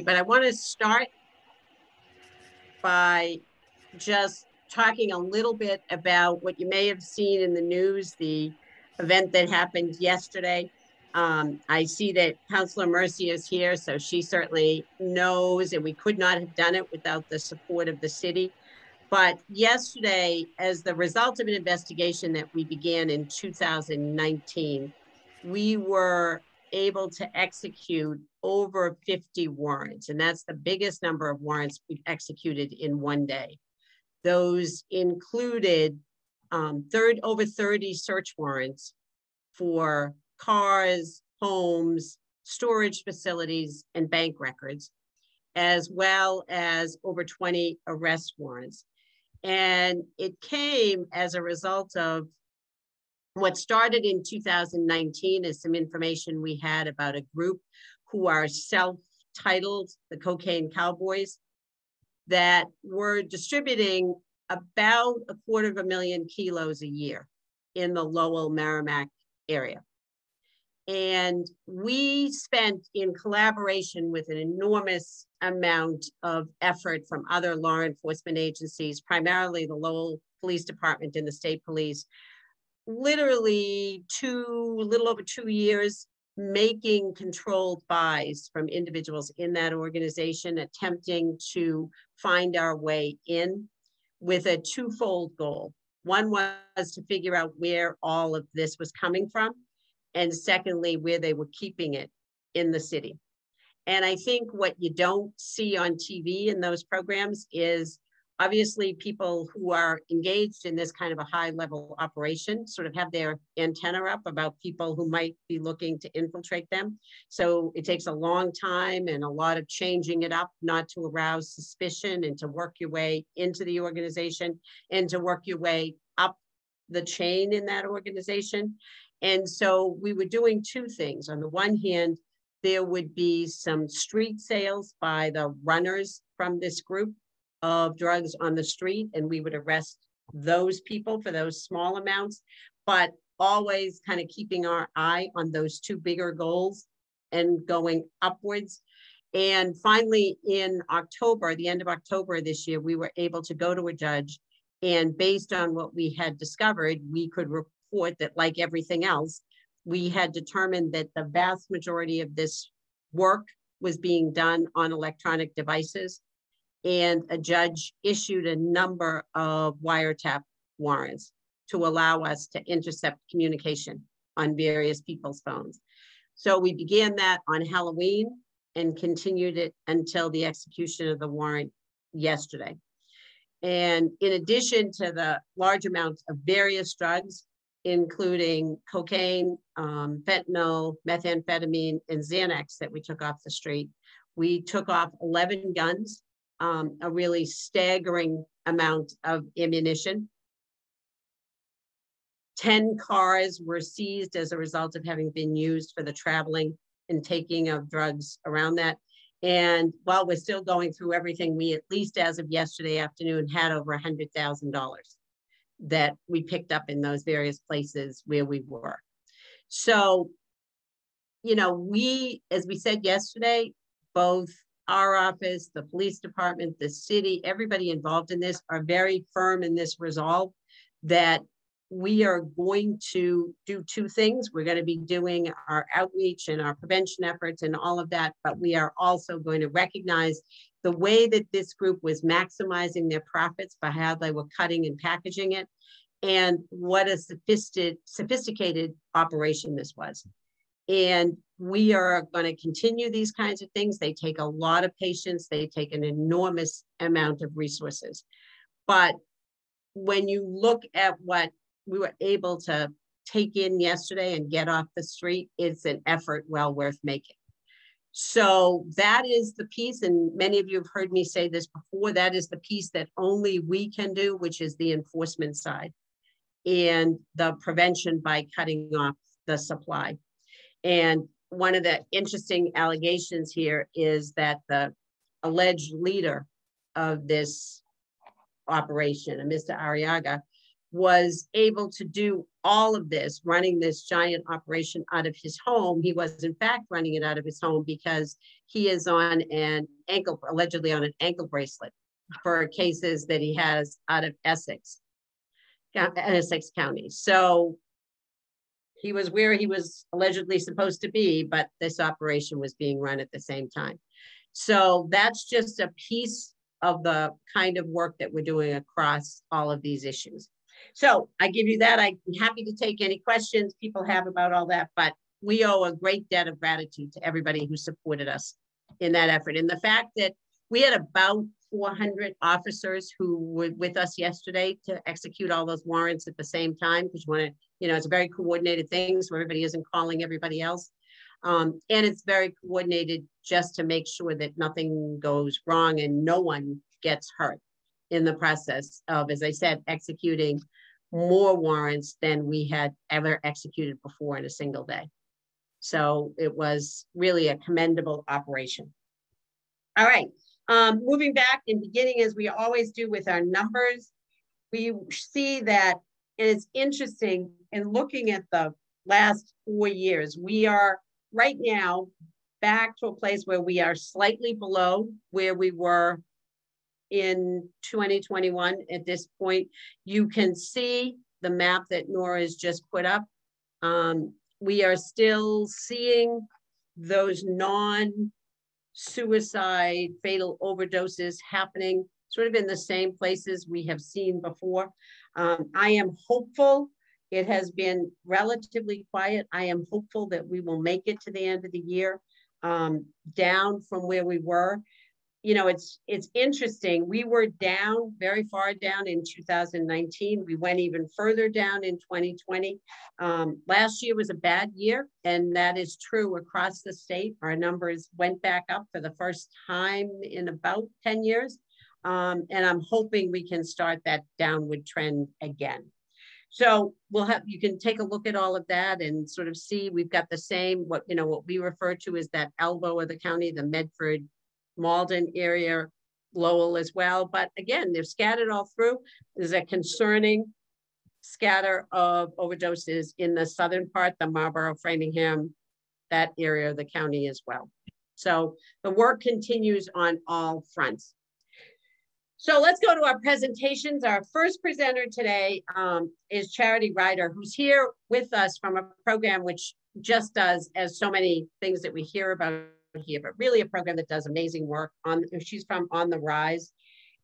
but I want to start by just talking a little bit about what you may have seen in the news, the event that happened yesterday. Um, I see that Councilor Mercier is here, so she certainly knows, and we could not have done it without the support of the city. But yesterday, as the result of an investigation that we began in 2019, we were able to execute over 50 warrants, and that's the biggest number of warrants we've executed in one day. Those included um, third over 30 search warrants for cars, homes, storage facilities, and bank records, as well as over 20 arrest warrants. And it came as a result of what started in 2019 is some information we had about a group who are self-titled the Cocaine Cowboys that were distributing about a quarter of a million kilos a year in the Lowell Merrimack area. And we spent in collaboration with an enormous amount of effort from other law enforcement agencies, primarily the Lowell Police Department and the state police, literally two, little over two years, making controlled buys from individuals in that organization, attempting to find our way in with a twofold goal. One was to figure out where all of this was coming from, and secondly, where they were keeping it in the city. And I think what you don't see on TV in those programs is obviously people who are engaged in this kind of a high level operation sort of have their antenna up about people who might be looking to infiltrate them. So it takes a long time and a lot of changing it up not to arouse suspicion and to work your way into the organization and to work your way up the chain in that organization. And so we were doing two things. On the one hand, there would be some street sales by the runners from this group of drugs on the street, and we would arrest those people for those small amounts, but always kind of keeping our eye on those two bigger goals and going upwards. And finally, in October, the end of October this year, we were able to go to a judge. And based on what we had discovered, we could report that, like everything else, we had determined that the vast majority of this work was being done on electronic devices and a judge issued a number of wiretap warrants to allow us to intercept communication on various people's phones. So we began that on Halloween and continued it until the execution of the warrant yesterday. And in addition to the large amounts of various drugs, including cocaine, um, fentanyl, methamphetamine, and Xanax that we took off the street, we took off 11 guns um, a really staggering amount of ammunition. 10 cars were seized as a result of having been used for the traveling and taking of drugs around that. And while we're still going through everything, we at least as of yesterday afternoon had over $100,000 that we picked up in those various places where we were. So, you know, we, as we said yesterday, both our office, the police department, the city, everybody involved in this are very firm in this resolve that we are going to do two things. We're going to be doing our outreach and our prevention efforts and all of that, but we are also going to recognize the way that this group was maximizing their profits by how they were cutting and packaging it and what a sophisticated, sophisticated operation this was. And we are going to continue these kinds of things. They take a lot of patience, they take an enormous amount of resources. But when you look at what we were able to take in yesterday and get off the street, it's an effort well worth making. So that is the piece, and many of you have heard me say this before, that is the piece that only we can do, which is the enforcement side and the prevention by cutting off the supply. And one of the interesting allegations here is that the alleged leader of this operation, Mr. Arriaga, was able to do all of this, running this giant operation out of his home. He was in fact running it out of his home because he is on an ankle, allegedly on an ankle bracelet for cases that he has out of Essex, Essex County. So he was where he was allegedly supposed to be, but this operation was being run at the same time. So that's just a piece of the kind of work that we're doing across all of these issues. So I give you that. I'm happy to take any questions people have about all that, but we owe a great debt of gratitude to everybody who supported us in that effort. And the fact that we had about 400 officers who were with us yesterday to execute all those warrants at the same time because you want to, you know, it's a very coordinated thing so everybody isn't calling everybody else. Um, and it's very coordinated just to make sure that nothing goes wrong and no one gets hurt in the process of, as I said, executing more warrants than we had ever executed before in a single day. So it was really a commendable operation. All right, um, moving back and beginning as we always do with our numbers, we see that it's interesting in looking at the last four years, we are right now back to a place where we are slightly below where we were in 2021 at this point. You can see the map that Nora has just put up. Um, we are still seeing those non suicide, fatal overdoses happening sort of in the same places we have seen before. Um, I am hopeful. It has been relatively quiet. I am hopeful that we will make it to the end of the year um, down from where we were you know, it's it's interesting. We were down very far down in 2019. We went even further down in 2020. Um, last year was a bad year, and that is true across the state. Our numbers went back up for the first time in about 10 years, um, and I'm hoping we can start that downward trend again. So we'll have you can take a look at all of that and sort of see we've got the same what you know what we refer to as that elbow of the county, the Medford Malden area, Lowell as well. But again, they're scattered all through. There's a concerning scatter of overdoses in the southern part, the Marlboro, Framingham, that area of the county as well. So the work continues on all fronts. So let's go to our presentations. Our first presenter today um, is Charity Ryder, who's here with us from a program which just does, as so many things that we hear about here, but really a program that does amazing work on, she's from On the Rise.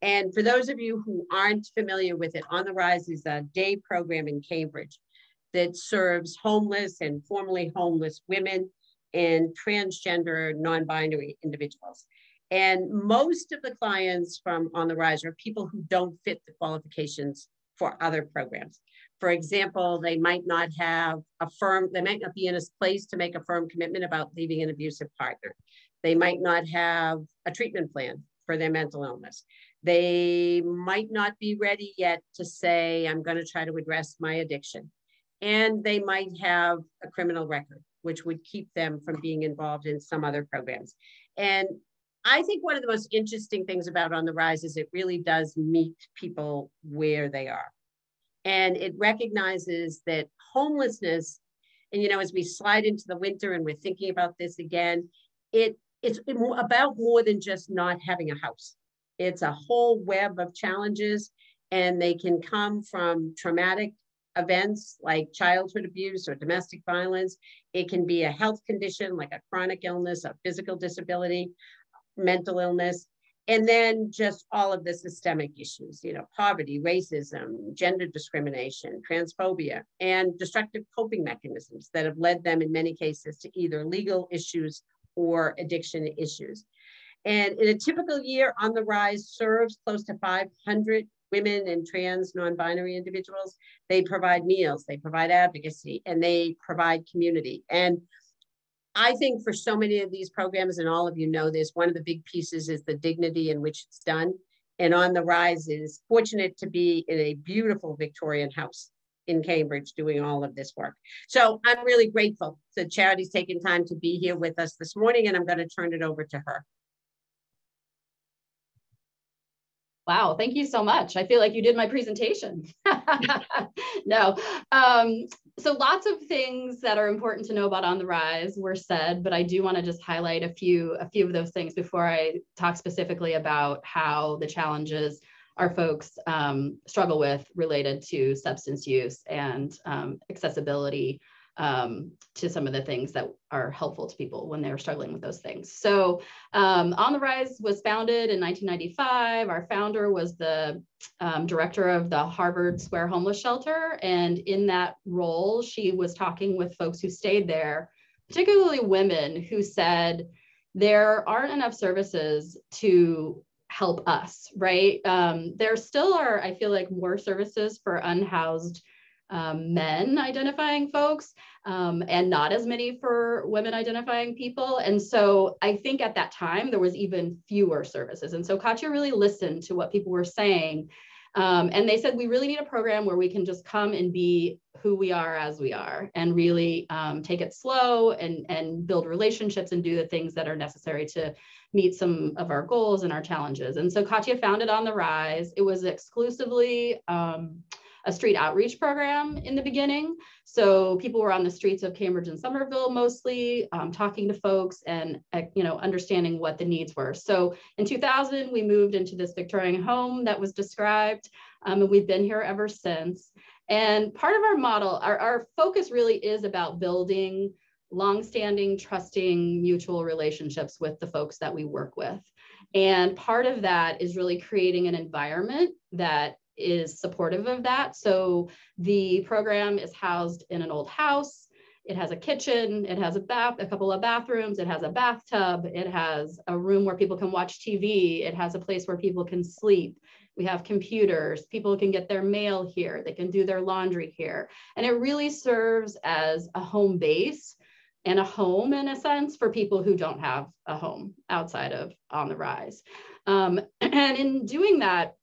And for those of you who aren't familiar with it, On the Rise is a day program in Cambridge that serves homeless and formerly homeless women and transgender non-binary individuals. And most of the clients from On the Rise are people who don't fit the qualifications for other programs. For example, they might not have a firm, they might not be in a place to make a firm commitment about leaving an abusive partner. They might not have a treatment plan for their mental illness. They might not be ready yet to say, I'm going to try to address my addiction. And they might have a criminal record, which would keep them from being involved in some other programs. And I think one of the most interesting things about On the Rise is it really does meet people where they are. And it recognizes that homelessness, and you know, as we slide into the winter and we're thinking about this again, it it's about more than just not having a house. It's a whole web of challenges, and they can come from traumatic events like childhood abuse or domestic violence. It can be a health condition like a chronic illness, a physical disability, mental illness and then just all of the systemic issues, you know, poverty, racism, gender discrimination, transphobia, and destructive coping mechanisms that have led them in many cases to either legal issues or addiction issues. And in a typical year, On the Rise serves close to 500 women and trans non-binary individuals. They provide meals, they provide advocacy, and they provide community. And I think for so many of these programs, and all of you know this, one of the big pieces is the dignity in which it's done. And On the Rise is fortunate to be in a beautiful Victorian house in Cambridge doing all of this work. So I'm really grateful that Charity's taken time to be here with us this morning, and I'm going to turn it over to her. Wow, thank you so much. I feel like you did my presentation. no, um, so lots of things that are important to know about On the Rise were said, but I do want to just highlight a few a few of those things before I talk specifically about how the challenges our folks um, struggle with related to substance use and um, accessibility um, to some of the things that are helpful to people when they're struggling with those things. So um, On the Rise was founded in 1995. Our founder was the um, director of the Harvard Square Homeless Shelter. And in that role, she was talking with folks who stayed there, particularly women who said, there aren't enough services to help us, right? Um, there still are, I feel like, more services for unhoused um, men identifying folks um, and not as many for women identifying people. And so I think at that time there was even fewer services. And so Katya really listened to what people were saying. Um, and they said, we really need a program where we can just come and be who we are as we are and really um, take it slow and, and build relationships and do the things that are necessary to meet some of our goals and our challenges. And so Katya founded On the Rise. It was exclusively um, a street outreach program in the beginning. So people were on the streets of Cambridge and Somerville mostly, um, talking to folks and uh, you know understanding what the needs were. So in 2000, we moved into this Victorian home that was described, um, and we've been here ever since. And part of our model, our, our focus really is about building longstanding, trusting, mutual relationships with the folks that we work with. And part of that is really creating an environment that is supportive of that. So the program is housed in an old house. It has a kitchen, it has a bath, a couple of bathrooms, it has a bathtub, it has a room where people can watch TV, it has a place where people can sleep. We have computers, people can get their mail here, they can do their laundry here. And it really serves as a home base and a home in a sense for people who don't have a home outside of On the Rise. Um, and in doing that,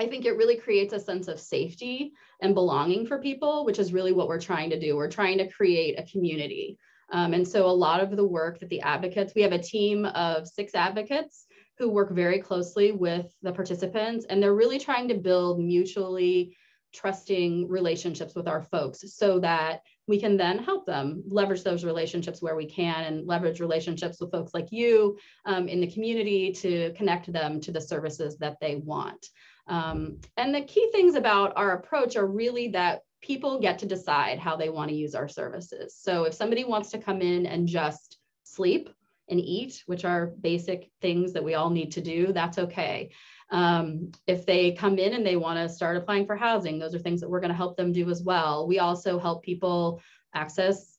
I think it really creates a sense of safety and belonging for people, which is really what we're trying to do. We're trying to create a community. Um, and so a lot of the work that the advocates, we have a team of six advocates who work very closely with the participants, and they're really trying to build mutually trusting relationships with our folks so that we can then help them leverage those relationships where we can and leverage relationships with folks like you um, in the community to connect them to the services that they want. Um, and the key things about our approach are really that people get to decide how they want to use our services. So if somebody wants to come in and just sleep and eat, which are basic things that we all need to do, that's okay. Um, if they come in and they want to start applying for housing, those are things that we're going to help them do as well. We also help people access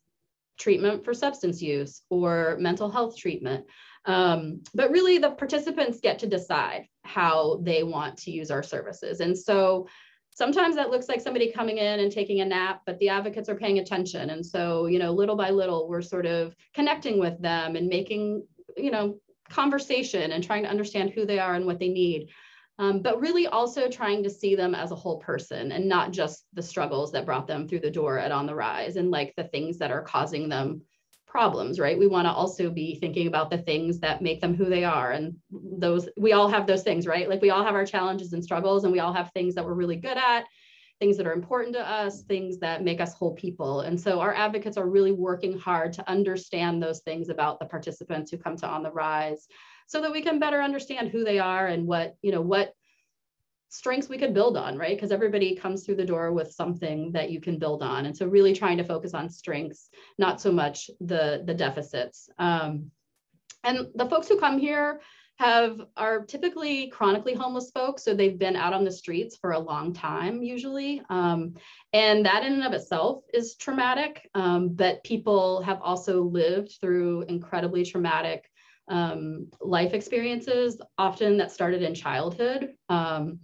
treatment for substance use or mental health treatment. Um, but really, the participants get to decide how they want to use our services. And so sometimes that looks like somebody coming in and taking a nap, but the advocates are paying attention. And so, you know, little by little, we're sort of connecting with them and making, you know, conversation and trying to understand who they are and what they need. Um, but really also trying to see them as a whole person and not just the struggles that brought them through the door at On the Rise and like the things that are causing them problems, right? We want to also be thinking about the things that make them who they are. And those, we all have those things, right? Like we all have our challenges and struggles, and we all have things that we're really good at, things that are important to us, things that make us whole people. And so our advocates are really working hard to understand those things about the participants who come to On the Rise so that we can better understand who they are and what, you know, what strengths we could build on, right? Because everybody comes through the door with something that you can build on. And so really trying to focus on strengths, not so much the, the deficits. Um, and the folks who come here have are typically chronically homeless folks. So they've been out on the streets for a long time usually. Um, and that in and of itself is traumatic. Um, but people have also lived through incredibly traumatic um, life experiences, often that started in childhood. Um,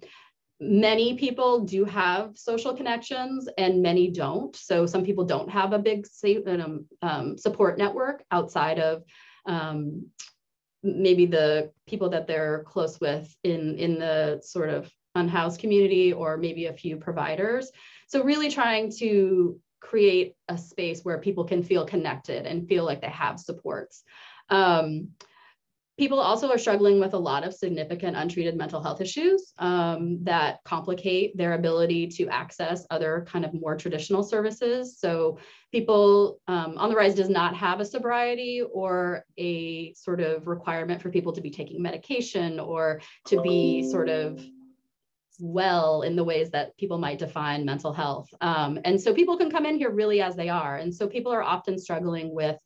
many people do have social connections and many don't. So some people don't have a big um, um, support network outside of um, maybe the people that they're close with in, in the sort of unhoused community or maybe a few providers. So really trying to create a space where people can feel connected and feel like they have supports. Um, people also are struggling with a lot of significant untreated mental health issues um, that complicate their ability to access other kind of more traditional services. So people um, on the rise does not have a sobriety or a sort of requirement for people to be taking medication or to be sort of well in the ways that people might define mental health. Um, and so people can come in here really as they are. And so people are often struggling with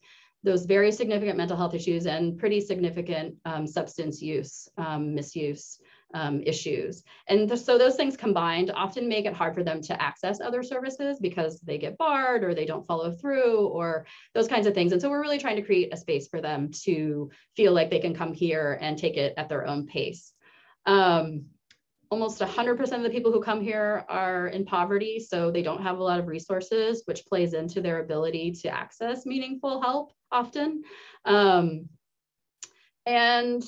those very significant mental health issues and pretty significant um, substance use, um, misuse um, issues. And th so those things combined often make it hard for them to access other services because they get barred or they don't follow through or those kinds of things. And so we're really trying to create a space for them to feel like they can come here and take it at their own pace. Um, almost 100% of the people who come here are in poverty, so they don't have a lot of resources, which plays into their ability to access meaningful help often. Um, and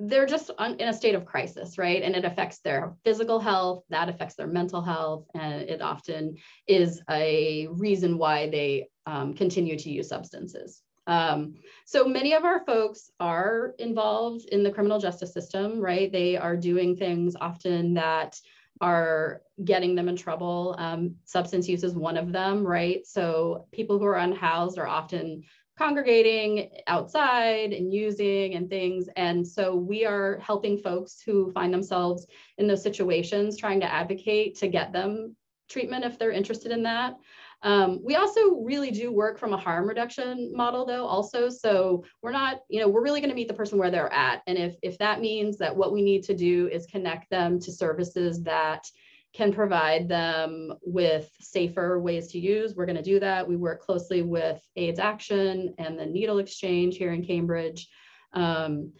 they're just in a state of crisis, right? And it affects their physical health, that affects their mental health, and it often is a reason why they um, continue to use substances. Um, so many of our folks are involved in the criminal justice system, right? They are doing things often that are getting them in trouble. Um, substance use is one of them, right? So people who are unhoused are often congregating outside and using and things. And so we are helping folks who find themselves in those situations, trying to advocate to get them treatment if they're interested in that. Um, we also really do work from a harm reduction model though also. So we're not, you know, we're really gonna meet the person where they're at. And if, if that means that what we need to do is connect them to services that can provide them with safer ways to use, we're gonna do that. We work closely with AIDS Action and the Needle Exchange here in Cambridge. Um,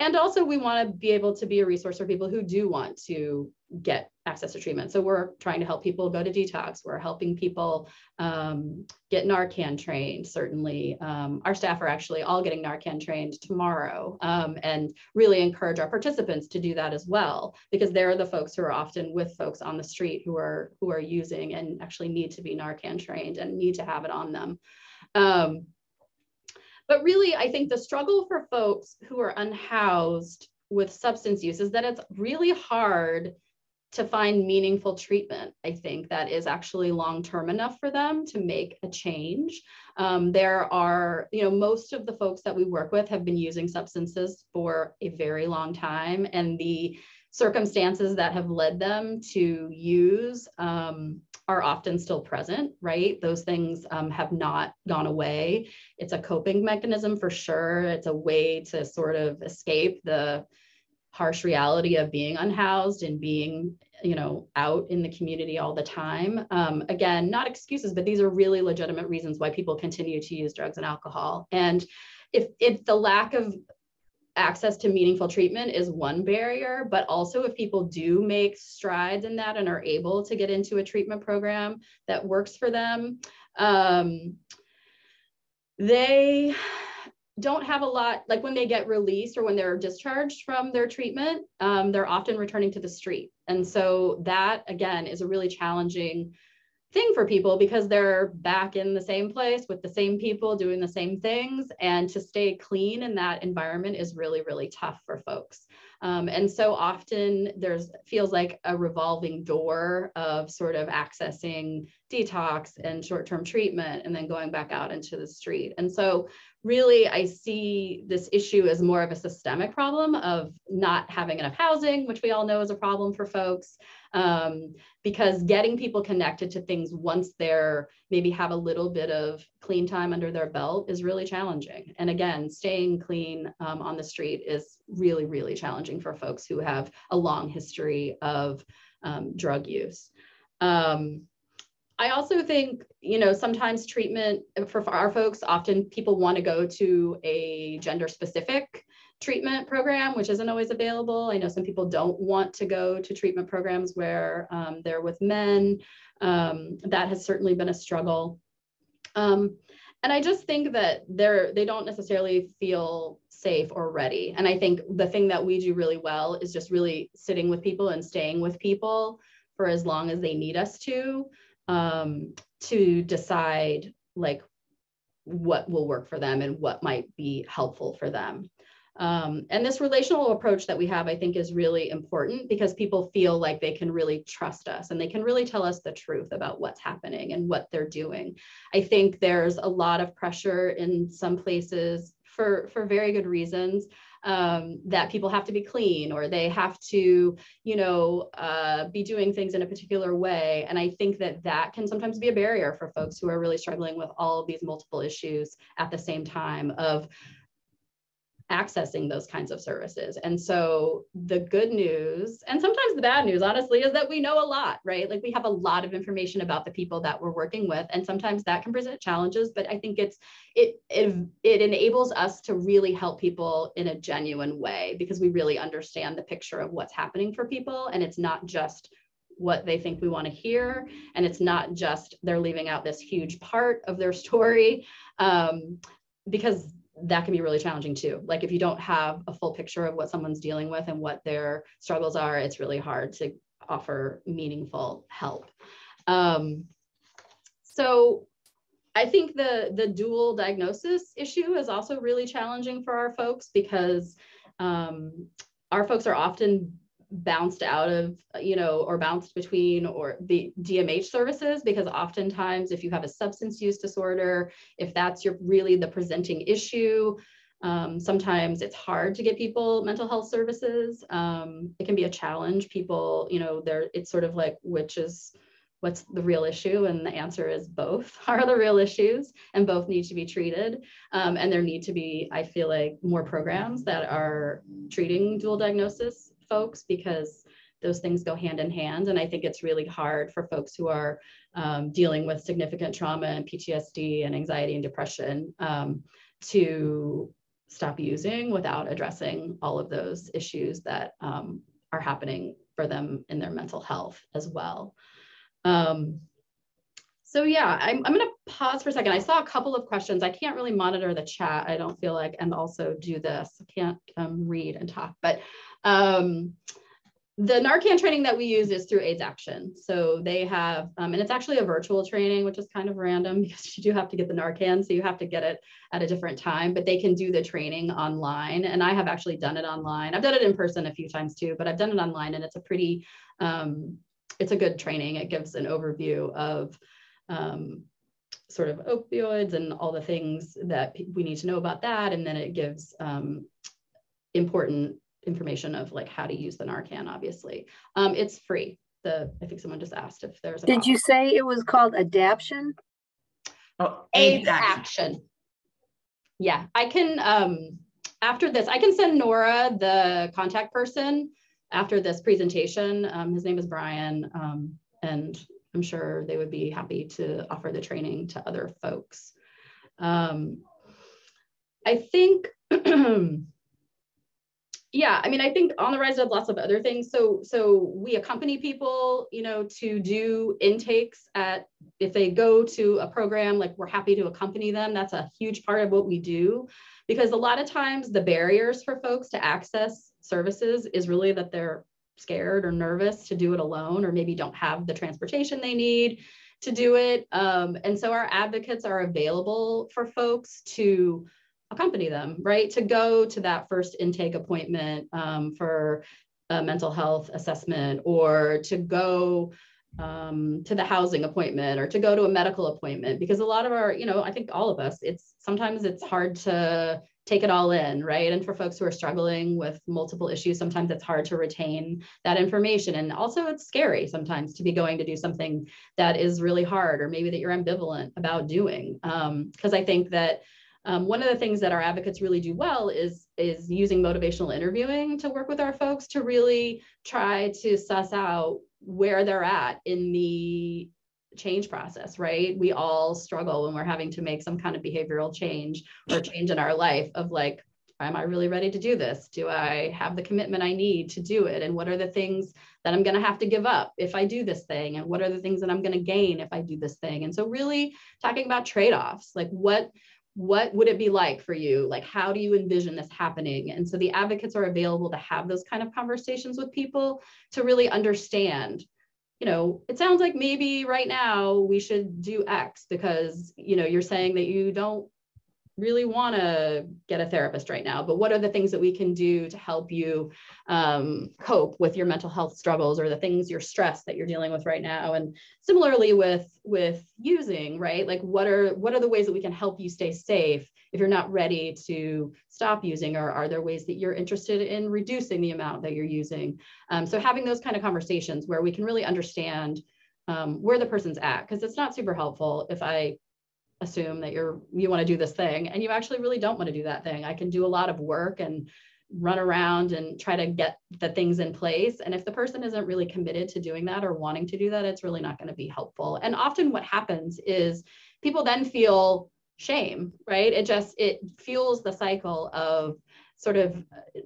and also we want to be able to be a resource for people who do want to get access to treatment. So we're trying to help people go to detox. We're helping people um, get Narcan trained, certainly. Um, our staff are actually all getting Narcan trained tomorrow um, and really encourage our participants to do that as well, because they're the folks who are often with folks on the street who are, who are using and actually need to be Narcan trained and need to have it on them. Um, but really, I think the struggle for folks who are unhoused with substance use is that it's really hard to find meaningful treatment. I think that is actually long term enough for them to make a change. Um, there are, you know, most of the folks that we work with have been using substances for a very long time, and the circumstances that have led them to use um, are often still present, right? Those things um, have not gone away. It's a coping mechanism for sure. It's a way to sort of escape the harsh reality of being unhoused and being you know out in the community all the time. Um, again not excuses but these are really legitimate reasons why people continue to use drugs and alcohol. And if if the lack of access to meaningful treatment is one barrier, but also if people do make strides in that and are able to get into a treatment program that works for them, um, they don't have a lot, like when they get released or when they're discharged from their treatment, um, they're often returning to the street. And so that, again, is a really challenging thing for people because they're back in the same place with the same people doing the same things. And to stay clean in that environment is really, really tough for folks. Um, and so often there's feels like a revolving door of sort of accessing detox and short-term treatment and then going back out into the street. And so really I see this issue as more of a systemic problem of not having enough housing, which we all know is a problem for folks, um, because getting people connected to things once they're maybe have a little bit of clean time under their belt is really challenging. And again, staying clean um, on the street is really, really challenging for folks who have a long history of um, drug use. Um, I also think, you know, sometimes treatment for our folks, often people want to go to a gender specific treatment program, which isn't always available. I know some people don't want to go to treatment programs where um, they're with men. Um, that has certainly been a struggle. Um, and I just think that they're they don't necessarily feel safe or ready. And I think the thing that we do really well is just really sitting with people and staying with people for as long as they need us to um, to decide like what will work for them and what might be helpful for them. Um, and this relational approach that we have, I think, is really important because people feel like they can really trust us and they can really tell us the truth about what's happening and what they're doing. I think there's a lot of pressure in some places for, for very good reasons um, that people have to be clean or they have to, you know, uh, be doing things in a particular way. And I think that that can sometimes be a barrier for folks who are really struggling with all of these multiple issues at the same time of accessing those kinds of services. And so the good news, and sometimes the bad news, honestly, is that we know a lot, right? Like we have a lot of information about the people that we're working with, and sometimes that can present challenges. But I think it's it it it enables us to really help people in a genuine way because we really understand the picture of what's happening for people, and it's not just what they think we want to hear and it's not just they're leaving out this huge part of their story um, because that can be really challenging too. Like if you don't have a full picture of what someone's dealing with and what their struggles are, it's really hard to offer meaningful help. Um, so I think the, the dual diagnosis issue is also really challenging for our folks because um, our folks are often bounced out of, you know, or bounced between or the DMH services because oftentimes if you have a substance use disorder, if that's your really the presenting issue, um, sometimes it's hard to get people mental health services. Um, it can be a challenge. People, you know, there it's sort of like which is what's the real issue and the answer is both are the real issues and both need to be treated um, and there need to be i feel like more programs that are treating dual diagnosis folks because those things go hand in hand. And I think it's really hard for folks who are um, dealing with significant trauma and PTSD and anxiety and depression um, to stop using without addressing all of those issues that um, are happening for them in their mental health as well. Um, so yeah, I'm, I'm gonna pause for a second. I saw a couple of questions. I can't really monitor the chat, I don't feel like, and also do this. I can't um, read and talk, but um, the Narcan training that we use is through AIDS Action. So they have, um, and it's actually a virtual training, which is kind of random because you do have to get the Narcan, so you have to get it at a different time, but they can do the training online. And I have actually done it online. I've done it in person a few times too, but I've done it online and it's a pretty, um, it's a good training. It gives an overview of um, sort of opioids and all the things that we need to know about that. And then it gives um, important information of like how to use the Narcan, obviously. Um, it's free. The I think someone just asked if there's a Did you say it was called adaption? Oh, AIDS action. action. Yeah, I can um after this, I can send Nora the contact person after this presentation. Um, his name is Brian, um, and I'm sure they would be happy to offer the training to other folks. Um, I think yeah i mean i think on the rise does lots of other things. So so we accompany people you know to do intakes at if they go to a program like we're happy to accompany them. That's a huge part of what we do. Because a lot of times the barriers for folks to access services is really that they're scared or nervous to do it alone or maybe don't have the transportation they need to do it. Um, and so our advocates are available for folks to accompany them, right? To go to that first intake appointment um, for a mental health assessment or to go um, to the housing appointment or to go to a medical appointment because a lot of our, you know, I think all of us, it's sometimes it's hard to take it all in, right? And for folks who are struggling with multiple issues, sometimes it's hard to retain that information. And also, it's scary sometimes to be going to do something that is really hard or maybe that you're ambivalent about doing. Because um, I think that um, one of the things that our advocates really do well is, is using motivational interviewing to work with our folks to really try to suss out where they're at in the change process, right? We all struggle when we're having to make some kind of behavioral change or change in our life of like, am I really ready to do this? Do I have the commitment I need to do it? And what are the things that I'm going to have to give up if I do this thing? And what are the things that I'm going to gain if I do this thing? And so, really talking about trade offs like, what what would it be like for you? Like, how do you envision this happening? And so the advocates are available to have those kind of conversations with people to really understand. You know, it sounds like maybe right now we should do X because, you know, you're saying that you don't really want to get a therapist right now, but what are the things that we can do to help you um, cope with your mental health struggles or the things you're stressed that you're dealing with right now? And similarly with with using, right? Like what are what are the ways that we can help you stay safe if you're not ready to stop using, or are there ways that you're interested in reducing the amount that you're using? Um, so having those kind of conversations where we can really understand um, where the person's at, because it's not super helpful if I assume that you're you want to do this thing and you actually really don't want to do that thing. I can do a lot of work and run around and try to get the things in place and if the person isn't really committed to doing that or wanting to do that it's really not going to be helpful. And often what happens is people then feel shame right? It just it fuels the cycle of sort of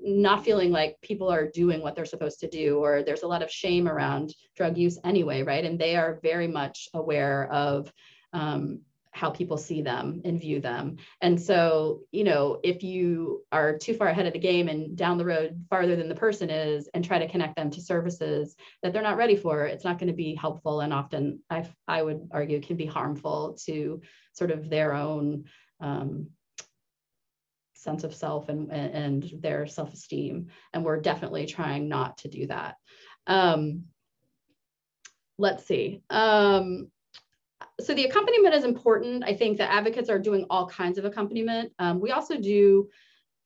not feeling like people are doing what they're supposed to do or there's a lot of shame around drug use anyway right? And they are very much aware of um, how people see them and view them. And so, you know, if you are too far ahead of the game and down the road farther than the person is and try to connect them to services that they're not ready for, it's not going to be helpful. And often I, I would argue can be harmful to sort of their own um, sense of self and, and their self-esteem. And we're definitely trying not to do that. Um, let's see. Um, so the accompaniment is important. I think that advocates are doing all kinds of accompaniment. Um, we also do,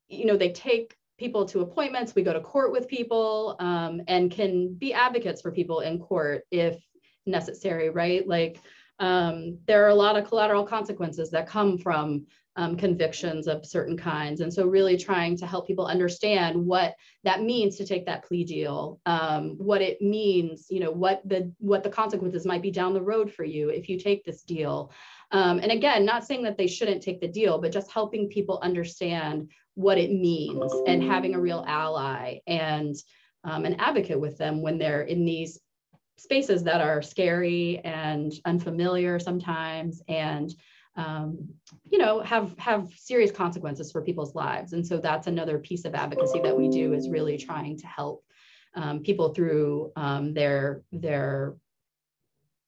you know, they take people to appointments. We go to court with people um, and can be advocates for people in court if necessary, right? Like um, there are a lot of collateral consequences that come from um, convictions of certain kinds. And so really trying to help people understand what that means to take that plea deal, um, what it means, you know, what the what the consequences might be down the road for you if you take this deal. Um, and again, not saying that they shouldn't take the deal, but just helping people understand what it means and having a real ally and um, an advocate with them when they're in these spaces that are scary and unfamiliar sometimes and um, you know, have have serious consequences for people's lives. And so that's another piece of advocacy that we do is really trying to help um, people through um, their their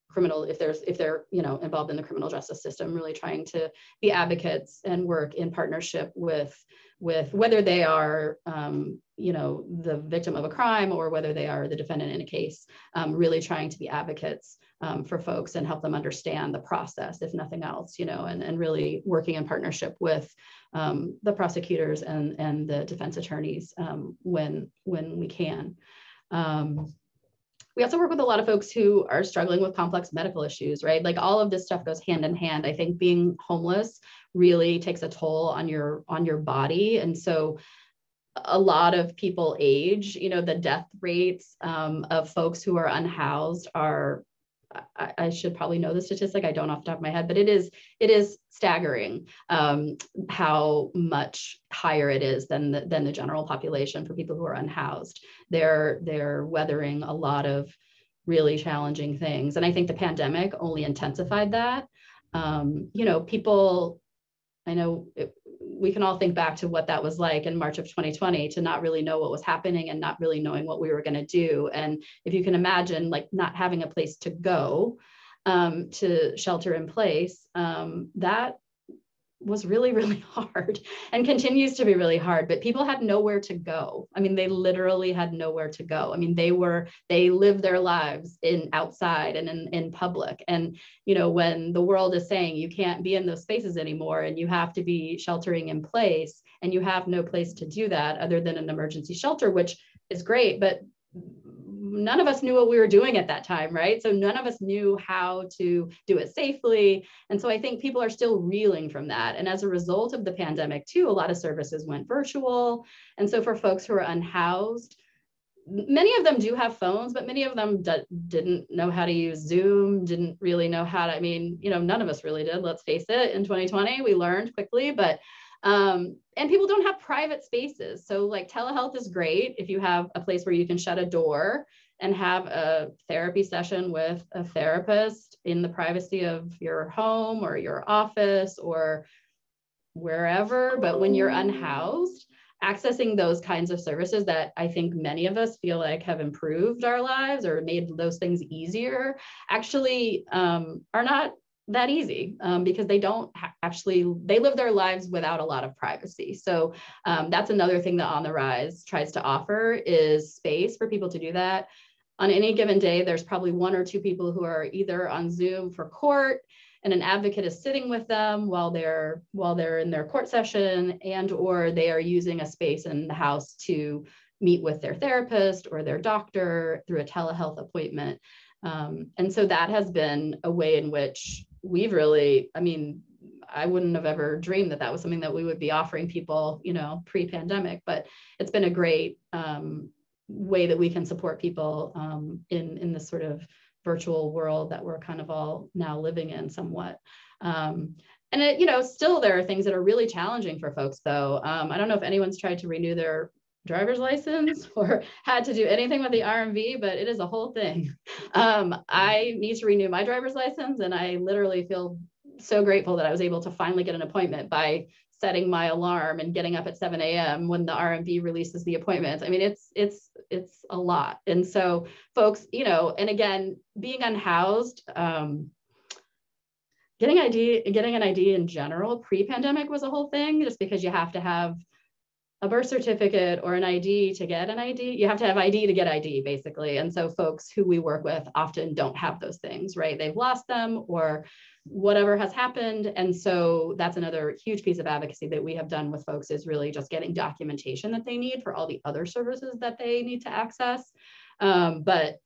criminal if there's if they're you know involved in the criminal justice system really trying to be advocates and work in partnership with with whether they are um, you know the victim of a crime or whether they are the defendant in a case um, really trying to be advocates um, for folks and help them understand the process, if nothing else, you know, and, and really working in partnership with um, the prosecutors and, and the defense attorneys um, when, when we can. Um, we also work with a lot of folks who are struggling with complex medical issues, right? Like all of this stuff goes hand in hand. I think being homeless really takes a toll on your on your body, and so a lot of people age. You know, the death rates um, of folks who are unhoused are I, I, should probably know the statistic. I don't off the top of my head, but it is it is staggering um, how much higher it is than the, than the general population for people who are unhoused. They're they're weathering a lot of really challenging things, and I think the pandemic only intensified that. Um, you know, people. I know it, we can all think back to what that was like in March of 2020 to not really know what was happening and not really knowing what we were going to do. And if you can imagine, like not having a place to go um, to shelter in place, um, that was really, really hard and continues to be really hard. But people had nowhere to go. I mean, they literally had nowhere to go. I mean, they were, they lived their lives in outside and in, in public. And, you know, when the world is saying you can't be in those spaces anymore and you have to be sheltering in place and you have no place to do that other than an emergency shelter, which is great, but none of us knew what we were doing at that time, right? So none of us knew how to do it safely. And so I think people are still reeling from that. And as a result of the pandemic, too, a lot of services went virtual. And so for folks who are unhoused, many of them do have phones, but many of them didn't know how to use Zoom, didn't really know how to. I mean, you know, none of us really did, let's face it. In 2020, we learned quickly, but um, and people don't have private spaces. So, like, telehealth is great if you have a place where you can shut a door and have a therapy session with a therapist in the privacy of your home or your office or wherever. But when you're unhoused, accessing those kinds of services that I think many of us feel like have improved our lives or made those things easier actually um, are not that easy um, because they don't actually they live their lives without a lot of privacy. So um, that's another thing that on the rise tries to offer is space for people to do that. On any given day there's probably one or two people who are either on zoom for court and an advocate is sitting with them while they're while they're in their court session and or they are using a space in the house to meet with their therapist or their doctor through a telehealth appointment. Um, and so that has been a way in which we've really, I mean, I wouldn't have ever dreamed that that was something that we would be offering people, you know, pre-pandemic, but it's been a great um, way that we can support people um, in, in this sort of virtual world that we're kind of all now living in somewhat. Um, and it, you know, still there are things that are really challenging for folks though. Um, I don't know if anyone's tried to renew their driver's license or had to do anything with the RMV, but it is a whole thing. Um, I need to renew my driver's license, and I literally feel so grateful that I was able to finally get an appointment by setting my alarm and getting up at 7 a.m. when the RMV releases the appointments. I mean, it's it's it's a lot. And so, folks, you know, and again, being unhoused. Um, getting ID, getting an ID in general pre-pandemic was a whole thing, just because you have to have a birth certificate or an ID to get an ID. You have to have ID to get ID, basically. And so folks who we work with often don't have those things, right? They've lost them or whatever has happened. And so that's another huge piece of advocacy that we have done with folks is really just getting documentation that they need for all the other services that they need to access. Um, but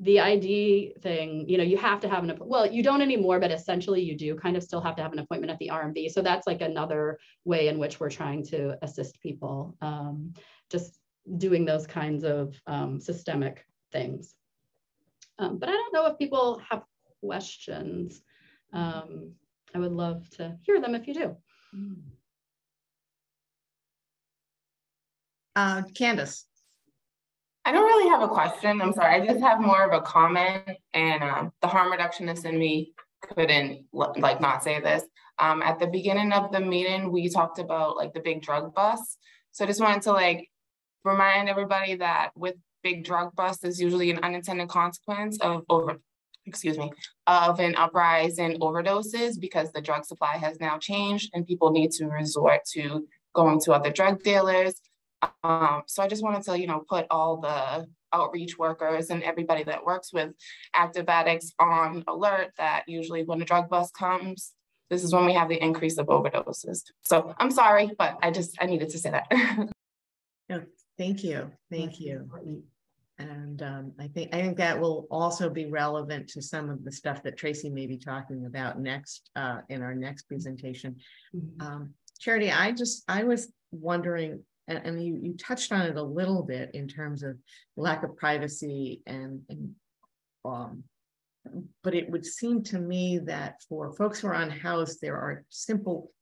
the ID thing, you know, you have to have an, well, you don't anymore, but essentially you do kind of still have to have an appointment at the RMV. So that's like another way in which we're trying to assist people, um, just doing those kinds of um, systemic things. Um, but I don't know if people have questions. Um, I would love to hear them if you do. Uh, Candace. I don't really have a question. I'm sorry. I just have more of a comment, and um, the harm reductionist in me couldn't like not say this. Um, at the beginning of the meeting, we talked about like the big drug bust. So I just wanted to like remind everybody that with big drug bust is usually an unintended consequence of over, excuse me, of an uprise in overdoses because the drug supply has now changed and people need to resort to going to other drug dealers um, so I just wanted to, you know, put all the outreach workers and everybody that works with active addicts on alert that usually when a drug bust comes, this is when we have the increase of overdoses. So I'm sorry, but I just, I needed to say that. no, thank you. Thank you. And um, I think I think that will also be relevant to some of the stuff that Traci may be talking about next uh, in our next presentation. Mm -hmm. um, Charity, I just I was wondering and, you, you touched on it a little bit in terms of lack of privacy and, and um, but it would seem to me that for folks who are unhoused, there are simple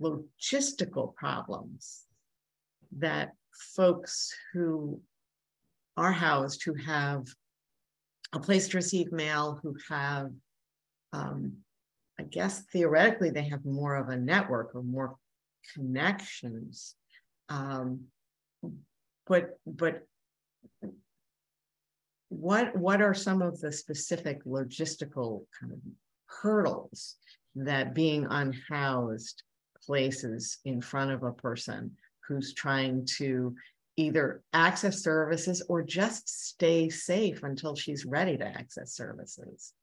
logistical problems that folks who are housed, who have a place to receive mail, who have, um, I guess theoretically, they have more of a network or more connections um, but but what what are some of the specific logistical kind of hurdles that being unhoused places in front of a person who's trying to either access services or just stay safe until she's ready to access services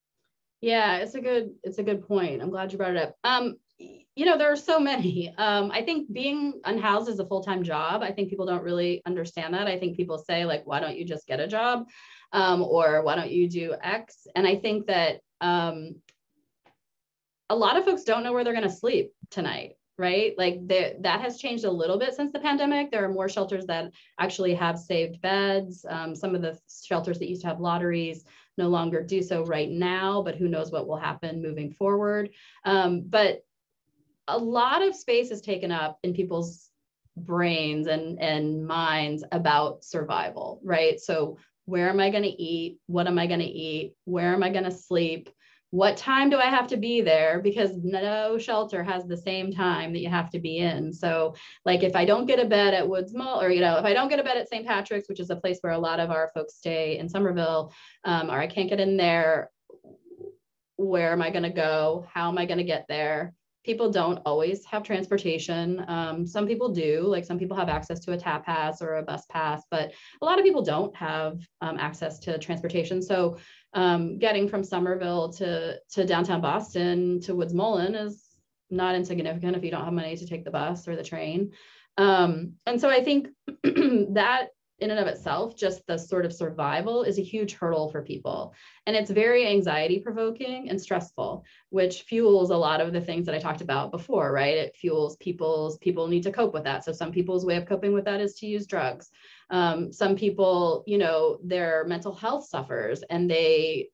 yeah it's a good it's a good point i'm glad you brought it up um you know, there are so many. Um, I think being unhoused is a full time job. I think people don't really understand that. I think people say, like, why don't you just get a job? Um, or why don't you do X? And I think that um, a lot of folks don't know where they're going to sleep tonight right? Like that has changed a little bit since the pandemic. There are more shelters that actually have saved beds. Um, some of the shelters that used to have lotteries no longer do so right now, but who knows what will happen moving forward. Um, but a lot of space is taken up in people's brains and, and minds about survival, right? So where am I going to eat? What am I going to eat? Where am I going to sleep? What time do I have to be there? Because no shelter has the same time that you have to be in. So, like, if I don't get a bed at Woods Mullen, or you know, if I don't get a bed at St. Patrick's, which is a place where a lot of our folks stay in Somerville, um, or I can't get in there, where am I going to go? How am I going to get there? People don't always have transportation. Um, some people do, like some people have access to a tap pass or a bus pass, but a lot of people don't have um, access to transportation. So um, getting from Somerville to, to downtown Boston to Woods Mullen is not insignificant if you don't have money to take the bus or the train. Um, and so I think that in and of itself, just the sort of survival is a huge hurdle for people. And it's very anxiety provoking and stressful, which fuels a lot of the things that I talked about before, right? It fuels people's, people need to cope with that. So some people's way of coping with that is to use drugs. Um, some people, you know, their mental health suffers and they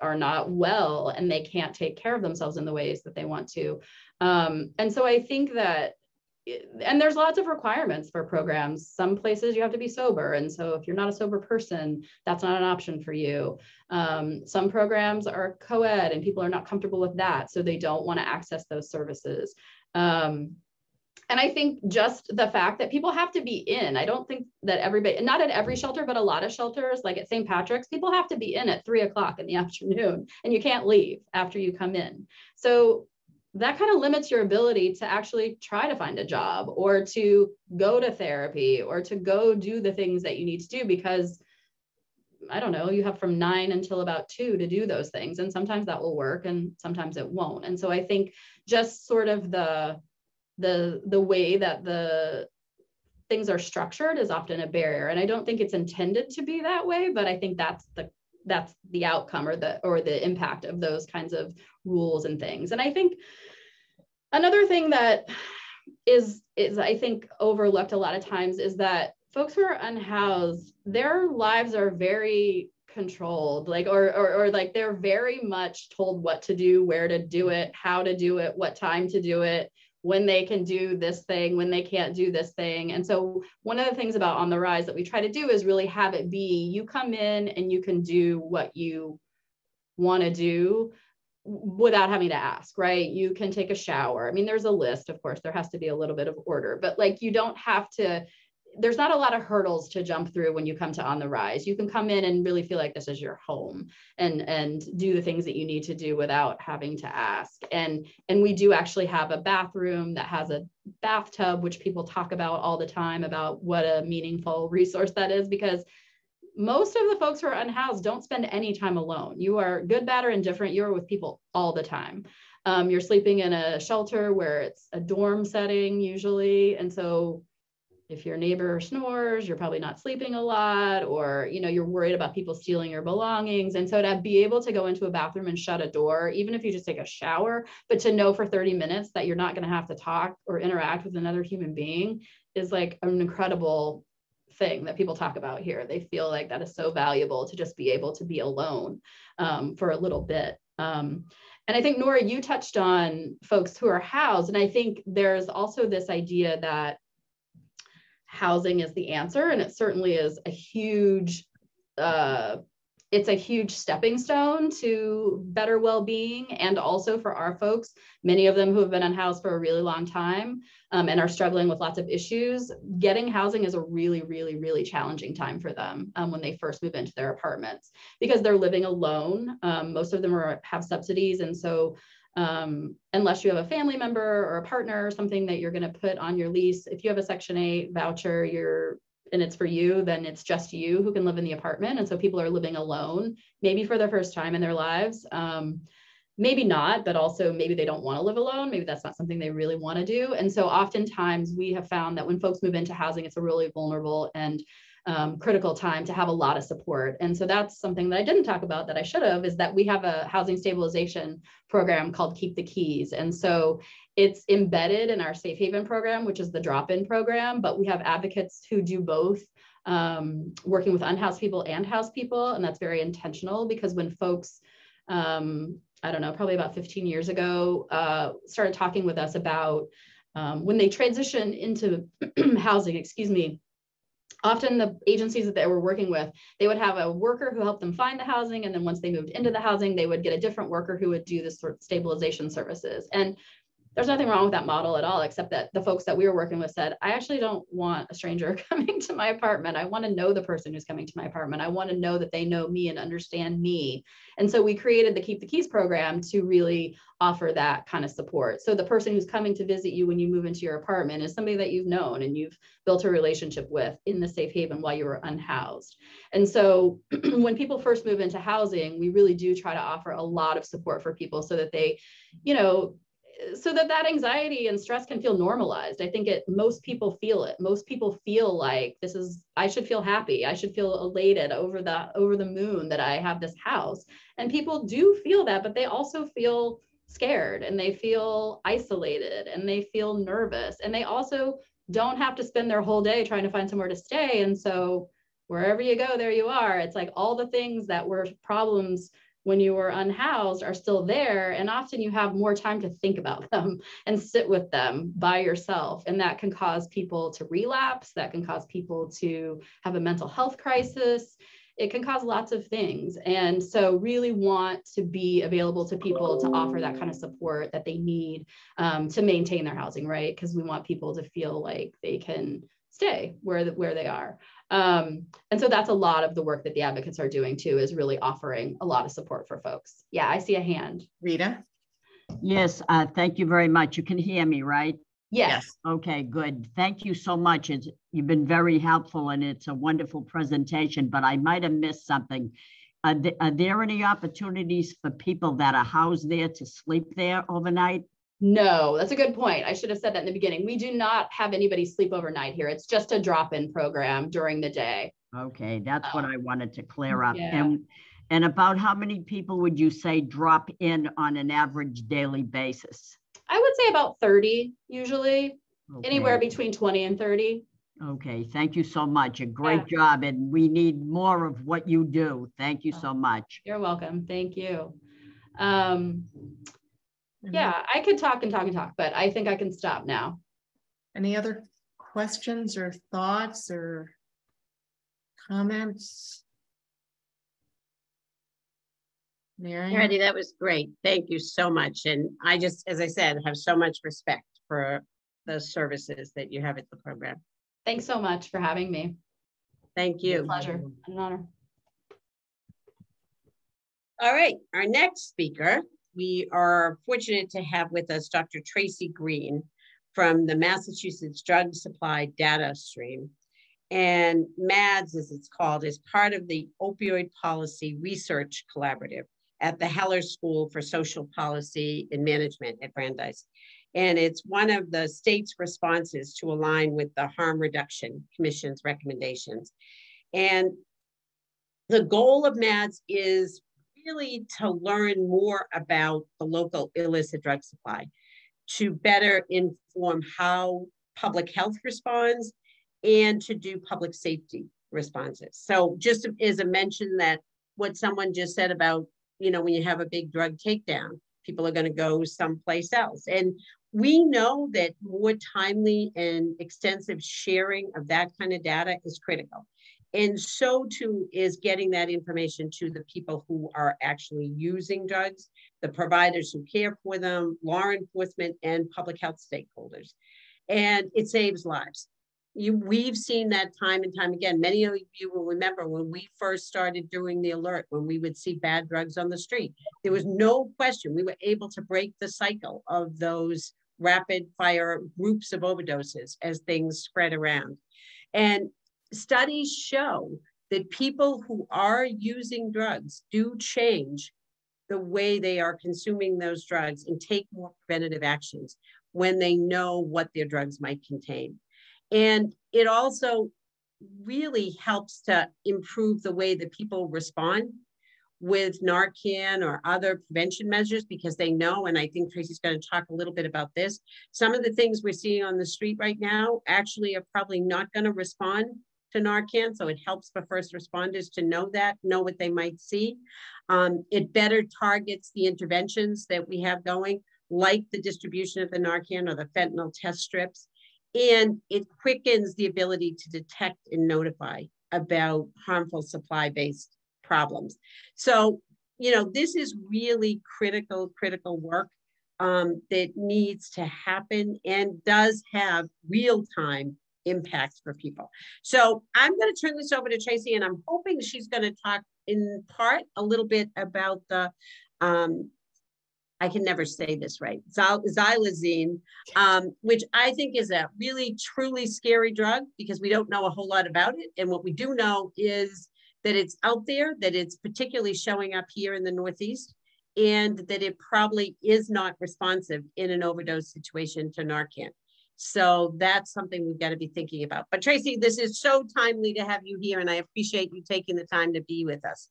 are not well and they can't take care of themselves in the ways that they want to. Um, and so I think that and there's lots of requirements for programs. Some places you have to be sober. And so if you're not a sober person, that's not an option for you. Um, some programs are co-ed and people are not comfortable with that. So they don't want to access those services. Um, and I think just the fact that people have to be in, I don't think that everybody, not at every shelter, but a lot of shelters, like at St. Patrick's, people have to be in at three o'clock in the afternoon and you can't leave after you come in. So that kind of limits your ability to actually try to find a job or to go to therapy or to go do the things that you need to do because I don't know, you have from nine until about two to do those things. And sometimes that will work and sometimes it won't. And so I think just sort of the the the way that the things are structured is often a barrier. And I don't think it's intended to be that way, but I think that's the that's the outcome or the or the impact of those kinds of rules and things. And i think another thing that is is i think overlooked a lot of times is that folks who are unhoused their lives are very controlled like or, or or like they're very much told what to do where to do it how to do it what time to do it when they can do this thing, when they can't do this thing. And so, one of the things about On the Rise that we try to do is really have it be you come in and you can do what you want to do without having to ask, right? You can take a shower. I mean, there's a list, of course, there has to be a little bit of order, but like you don't have to there's not a lot of hurdles to jump through when you come to on the rise. You can come in and really feel like this is your home and and do the things that you need to do without having to ask. And and we do actually have a bathroom that has a bathtub which people talk about all the time about what a meaningful resource that is because most of the folks who are unhoused don't spend any time alone. You are good bad or indifferent. You are with people all the time. Um, you're sleeping in a shelter where it's a dorm setting usually. And so if your neighbor snores you're probably not sleeping a lot or you know you're worried about people stealing your belongings. And so to be able to go into a bathroom and shut a door even if you just take a shower but to know for 30 minutes that you're not going to have to talk or interact with another human being is like an incredible thing that people talk about here. They feel like that is so valuable to just be able to be alone um, for a little bit. Um, and I think Nora, you touched on folks who are housed, and I think there's also this idea that housing is the answer. And it certainly is a huge, uh, it's a huge stepping stone to better well-being and also for our folks many of them who have been unhoused for a really long time um, and are struggling with lots of issues getting housing is a really really really challenging time for them um, when they first move into their apartments because they're living alone um, most of them are, have subsidies and so um, unless you have a family member or a partner or something that you're going to put on your lease. If you have a Section 8 voucher, you're and it's for you, then it's just you who can live in the apartment. And so people are living alone, maybe for their first time in their lives. Um, maybe not, but also maybe they don't want to live alone. Maybe that's not something they really want to do. And so oftentimes we have found that when folks move into housing, it's a really vulnerable and um, critical time to have a lot of support. And so that's something that I didn't talk about that I should have is that we have a housing stabilization program called Keep the Keys. And so it's embedded in our Safe Haven program, which is the drop in program, but we have advocates who do both. Um, working with unhoused people and housed people. And that's very intentional because when folks, um, I don't know, probably about 15 years ago, uh, started talking with us about um, when they transition into housing, excuse me, often the agencies that they were working with they would have a worker who helped them find the housing and then once they moved into the housing they would get a different worker who would do this sort of stabilization services. And there's nothing wrong with that model at all, except that the folks that we were working with said, I actually don't want a stranger coming to my apartment. I want to know the person who's coming to my apartment. I want to know that they know me and understand me. And so we created the Keep the Keys program to really offer that kind of support. So the person who's coming to visit you when you move into your apartment is somebody that you've known and you've built a relationship with in the safe haven while you were unhoused. And so when people first move into housing, we really do try to offer a lot of support for people so that they, you know, so that that anxiety and stress can feel normalized. I think it most people feel it. Most people feel like this is i should feel happy. I should feel elated over the over the moon that i have this house. And people do feel that but they also feel scared and they feel isolated and they feel nervous. And they also don't have to spend their whole day trying to find somewhere to stay. And so wherever you go there you are. It's like all the things that were problems when you were unhoused are still there. And often you have more time to think about them and sit with them by yourself. And that can cause people to relapse, that can cause people to have a mental health crisis. It can cause lots of things. And so, really want to be available to people to offer that kind of support that they need um, to maintain their housing, right? Because we want people to feel like they can stay where, the, where they are. Um, and so that's a lot of the work that the advocates are doing too, is really offering a lot of support for folks. Yeah, I see a hand. Rita? Yes, uh, thank you very much. You can hear me, right? Yes. Okay, good. Thank you so much. It's, you've been very helpful and it's a wonderful presentation, but I might have missed something. Are, th- are there any opportunities for people that are housed there to sleep there overnight? No, that's a good point. I should have said that in the beginning. We do not have anybody sleep overnight here. It's just a drop-in program during the day. Okay, that's what Oh. I wanted to clear up. Yeah. And, and about how many people would you say drop in on an average daily basis? I would say about 30 usually, anywhere between 20 and 30. Okay, thank you so much. A great job, and we need more of what you do. Thank you so much. You're welcome. Thank you. Um, Any- yeah, I could talk and talk and talk, but I think I can stop now. Any other questions or thoughts or comments? Mary? Meredith, that was great. Thank you so much. And I just, as I said, have so much respect for the services that you have at the program. Thanks so much for having me. Thank you. Pleasure and an honor. All right, our next speaker, we are fortunate to have with us Dr. Traci Green from the Massachusetts Drug Supply Data Stream. And MADS, as it's called, is part of the Opioid Policy Research Collaborative at the Heller School for Social Policy and Management at Brandeis. And it's one of the state's responses to align with the Harm Reduction Commission's recommendations. And the goal of MADS is really to learn more about the local illicit drug supply, to better inform how public health responds and to do public safety responses. So just as a mention that what someone just said about, you know, when you have a big drug takedown, people are going to go someplace else. And we know that more timely and extensive sharing of that kind of data is critical. And so too is getting that information to the people who are actually using drugs, the providers who care for them, law enforcement, and public health stakeholders. And it saves lives. You, we've seen that time and time again. Many of you will remember when we first started doing the alert, when we would see bad drugs on the street. There was no question we were able to break the cycle of those rapid fire groups of overdoses as things spread around. And studies show that people who are using drugs do change the way they are consuming those drugs and take more preventative actions when they know what their drugs might contain. And it also really helps to improve the way that people respond with Narcan or other prevention measures because they know, and I think Traci's going to talk a little bit about this. Some of the things we're seeing on the street right now actually are probably not going to respond to Narcan. So it helps for first responders to know that, know what they might see. Um, it better targets the interventions that we have going, like the distribution of the Narcan or the fentanyl test strips. And it quickens the ability to detect and notify about harmful supply-based problems. So, you know, this is really critical, critical work um, that needs to happen and does have real time impacts for people. So I'm going to turn this over to Traci, and I'm hoping she's going to talk in part a little bit about the um, I can never say this right, xylazine, um, which I think is a really truly scary drug because we don't know a whole lot about it. And what we do know is that it's out there, that it's particularly showing up here in the Northeast, and that it probably is not responsive in an overdose situation to Narcan. So that's something we've got to be thinking about. But Traci, this is so timely to have you here, and I appreciate you taking the time to be with us.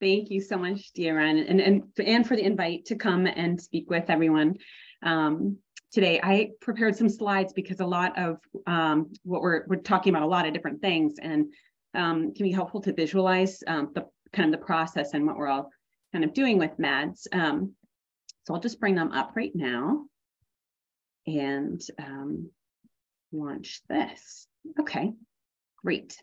Thank you so much, Deanne, and, and, and for the invite to come and speak with everyone um, today. I prepared some slides because a lot of um, what we're, we're talking about, a lot of different things, and um, can be helpful to visualize um, the kind of the process and what we're all kind of doing with MADS. Um, so I'll just bring them up right now and um, launch this. Okay, great.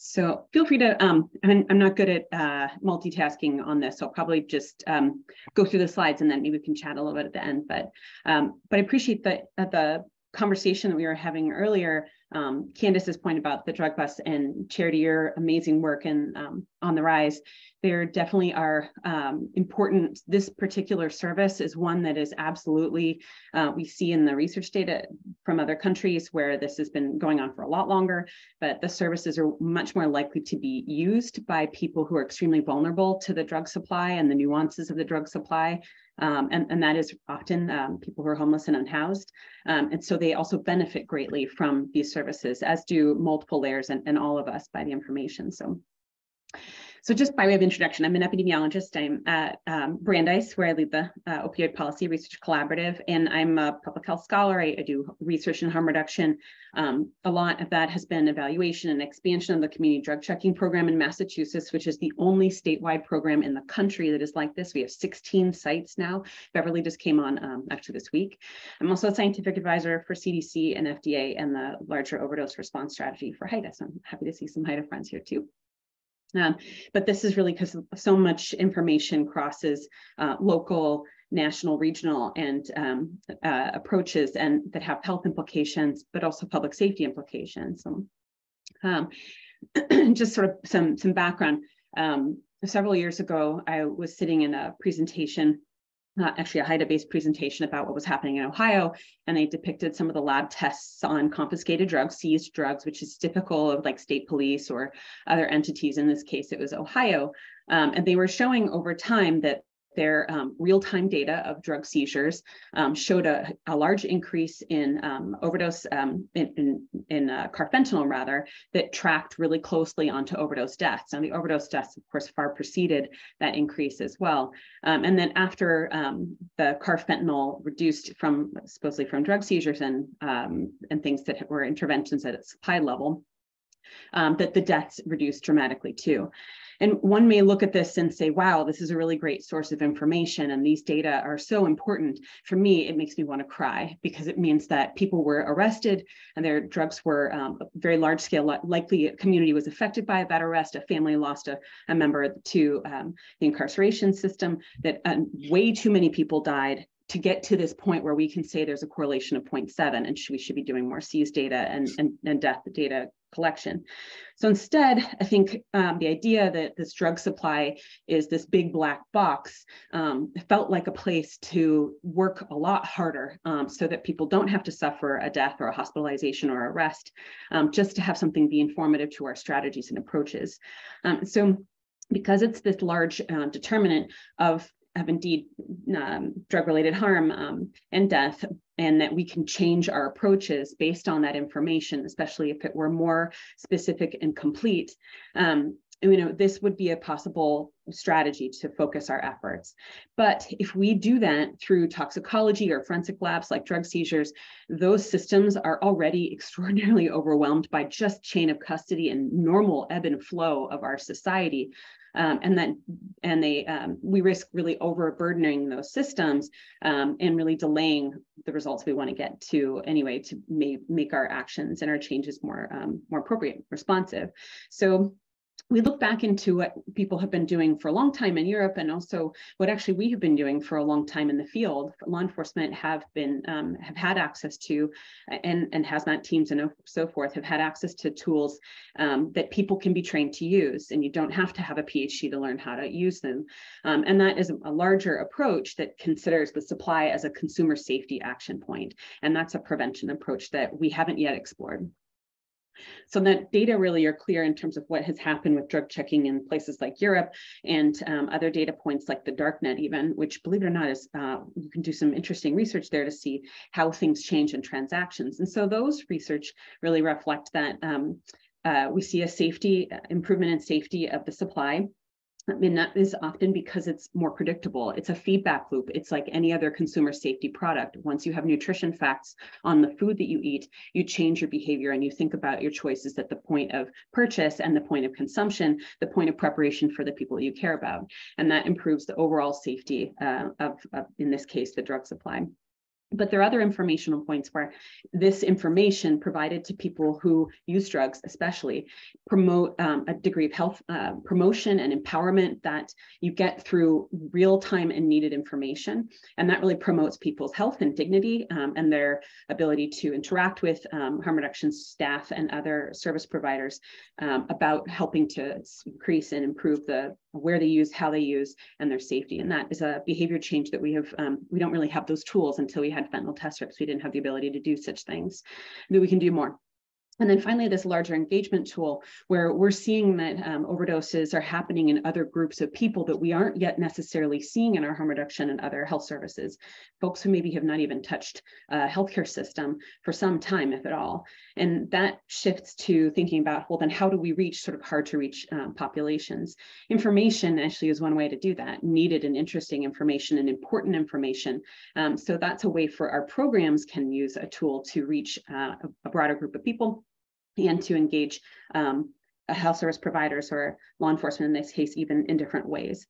So feel free to, um, I'm, not good at uh, multitasking on this, so I'll probably just um, go through the slides and then maybe we can chat a little bit at the end. But um, but I appreciate that the conversation that we were having earlier, um, Candace's point about the drug bus and Charity, your amazing work and um, on the rise, there definitely are um, important. This particular service is one that is absolutely, uh, we see in the research data from other countries where this has been going on for a lot longer, but the services are much more likely to be used by people who are extremely vulnerable to the drug supply and the nuances of the drug supply um, and, and that is often um, people who are homeless and unhoused. Um, and so they also benefit greatly from these services, as do multiple layers and, and all of us by the information. So so just by way of introduction, I'm an epidemiologist. I'm at um, Brandeis, where I lead the uh, Opioid Policy Research Collaborative, and I'm a public health scholar. I, I do research in harm reduction. Um, a lot of that has been evaluation and expansion of the community drug checking program in Massachusetts, which is the only statewide program in the country that is like this. We have 16 sites now. Beverly just came on um, actually this week. I'm also a scientific advisor for CDC and FDA and the larger overdose response strategy for HIDTA. So I'm happy to see some HIDTA friends here too. Um, but this is really because so much information crosses uh, local, national, regional, and um, uh, approaches, and that have health implications, but also public safety implications. So, um, just sort of some some background. Um, several years ago, I was sitting in a presentation uh, actually a HIDTA-based presentation about what was happening in Ohio, and they depicted some of the lab tests on confiscated drugs, seized drugs, which is typical of like state police or other entities. In this case, it was Ohio. Um, and they were showing over time that their um, real-time data of drug seizures um, showed a, a, large increase in um, overdose um, in, in, in uh, carfentanil rather that tracked really closely onto overdose deaths. And the overdose deaths, of course, far preceded that increase as well. Um, and then after um, the carfentanil reduced from supposedly from drug seizures and and things that were interventions at a supply level, that the deaths reduced dramatically too. And one may look at this and say, wow, this is a really great source of information. And these data are so important. For me, it makes me want to cry because it means that people were arrested and their drugs were um, very large scale, likely a community was affected by that arrest. A family lost a, a member to um, the incarceration system, that uh, way too many people died to get to this point where we can say there's a correlation of 0.7 and we should be doing more seize data and, and, and death data collection. So instead, I think um, the idea that this drug supply is this big black box um, felt like a place to work a lot harder um, so that people don't have to suffer a death or a hospitalization or arrest, um, just to have something be informative to our strategies and approaches. Um, so because it's this large uh, determinant of have indeed um, drug-related harm um, and death, and that we can change our approaches based on that information, especially if it were more specific and complete. Um, you know, this would be a possible strategy to focus our efforts. But if we do that through toxicology or forensic labs like drug seizures, those systems are already extraordinarily overwhelmed by just chain of custody and normal ebb and flow of our society um, and then and they um, we risk really overburdening those systems um, and really delaying the results we want to get to anyway to make make our actions and our changes more um, more appropriate responsive so we look back into what people have been doing for a long time in Europe and also what actually we have been doing for a long time in the field. Law enforcement have been um, have had access to and, and hazmat teams and so forth have had access to tools um, that people can be trained to use and you don't have to have a PhD to learn how to use them. Um, and that is a larger approach that considers the supply as a consumer safety action point. And that's a prevention approach that we haven't yet explored. So that data really are clear in terms of what has happened with drug checking in places like Europe and um, other data points like the darknet even, which believe it or not is, uh, you can do some interesting research there to see how things change in transactions. And so those research really reflect that um, uh, we see a safety uh, improvement in safety of the supply and that is often because it's more predictable. It's a feedback loop. It's like any other consumer safety product. Once you have nutrition facts on the food that you eat, you change your behavior and you think about your choices at the point of purchase and the point of consumption, the point of preparation for the people you care about. And that improves the overall safety uh, of, of, in this case, the drug supply. But there are other informational points where this information provided to people who use drugs, especially, promote um, a degree of health uh, promotion and empowerment that you get through real time and needed information. And that really promotes people's health and dignity um, and their ability to interact with um, harm reduction staff and other service providers um, about helping to increase and improve the where they use, how they use, and their safety. And that is a behavior change that we have, um, we don't really have those tools until we had fentanyl test strips. We didn't have the ability to do such things. But we can do more. And then finally, this larger engagement tool where we're seeing that um, overdoses are happening in other groups of people that we aren't yet necessarily seeing in our harm reduction and other health services. Folks who maybe have not even touched a healthcare system for some time, if at all. And that shifts to thinking about, well, then how do we reach sort of hard to reach um, populations? Information actually is one way to do that, needed and interesting information and important information. Um, so that's a way for our programs can use a tool to reach uh, a, a broader group of people and to engage um, health service providers or law enforcement in this case, even in different ways.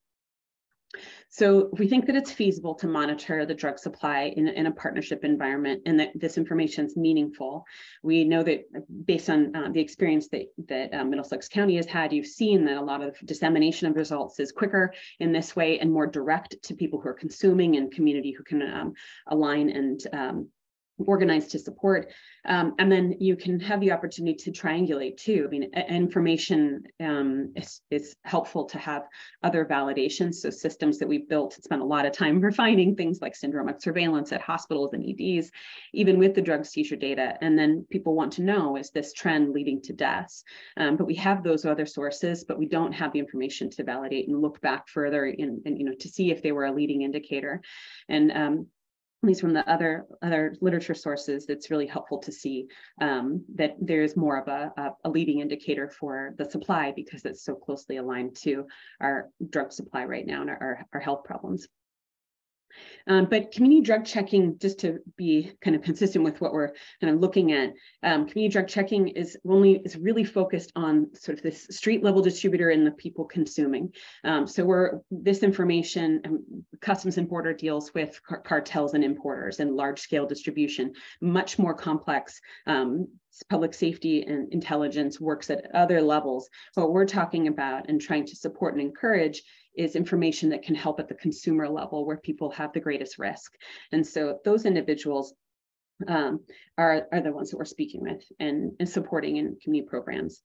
So we think that it's feasible to monitor the drug supply in, in a partnership environment and that this information is meaningful. We know that based on uh, the experience that, that uh, Middlesex County has had, you've seen that a lot of dissemination of results is quicker in this way and more direct to people who are consuming and community who can um, align and um, organized to support. Um, and then you can have the opportunity to triangulate too. I mean, information um, is, is helpful to have other validations. So systems that we've built, spent a lot of time refining things like syndromic surveillance at hospitals and EDs, even with the drug seizure data. And then people want to know, is this trend leading to deaths? Um, but we have those other sources, but we don't have the information to validate and look back further and, you know, to see if they were a leading indicator. And um, at least from the other other literature sources, it's really helpful to see um, that there's more of a, a, leading indicator for the supply because it's so closely aligned to our drug supply right now and our, our health problems. Um, but community drug checking, just to be kind of consistent with what we're kind of looking at, um, community drug checking is only is really focused on sort of this street level distributor and the people consuming. Um, so we're this information, um, customs and border deals with car cartels and importers and large scale distribution, much more complex um, public safety and intelligence works at other levels. What we're talking about and trying to support and encourage is information that can help at the consumer level where people have the greatest risk. And so those individuals um, are, are the ones that we're speaking with and, and supporting in community programs.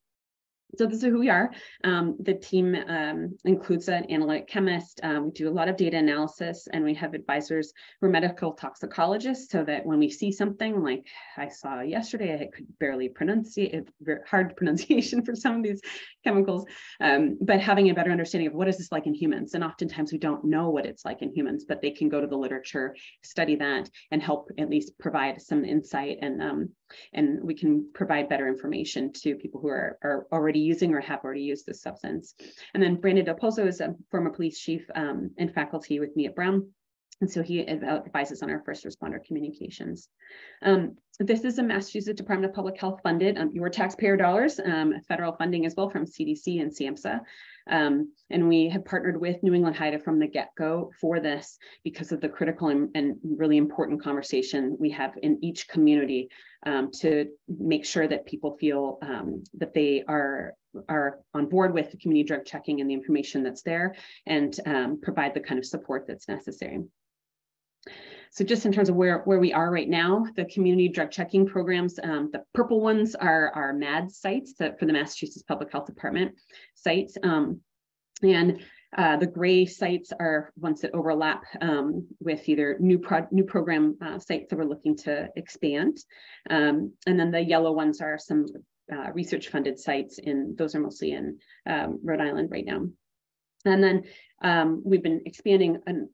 So this is who we are. Um, the team um, includes an analytic chemist. Um, we do a lot of data analysis and we have advisors who are medical toxicologists so that when we see something like I saw yesterday, I could barely pronounce it, hard pronunciation for some of these chemicals, um, but having a better understanding of what is this like in humans. And oftentimes we don't know what it's like in humans, but they can go to the literature, study that and help at least provide some insight and um, and we can provide better information to people who are, are already using or have already used this substance. And then Brandon Del Pozo is a former police chief um, and faculty with me at Brown. And so he advises on our first responder communications. Um, this is a Massachusetts Department of Public Health funded, um, your taxpayer dollars, um, federal funding as well from CDC and SAMHSA. Um, and we have partnered with New England HIDTA from the get-go for this because of the critical and, and, really important conversation we have in each community um, to make sure that people feel um, that they are are on board with the community drug checking and the information that's there and um, provide the kind of support that's necessary. So just in terms of where, where we are right now, the community drug checking programs, um, the purple ones are our MAD sites for the Massachusetts Public Health Department sites. Um, and uh, the gray sites are ones that overlap um, with either new pro new program uh, sites that we're looking to expand. Um, and then the yellow ones are some uh, research funded sites and those are mostly in um, Rhode Island right now. And then um, we've been expanding and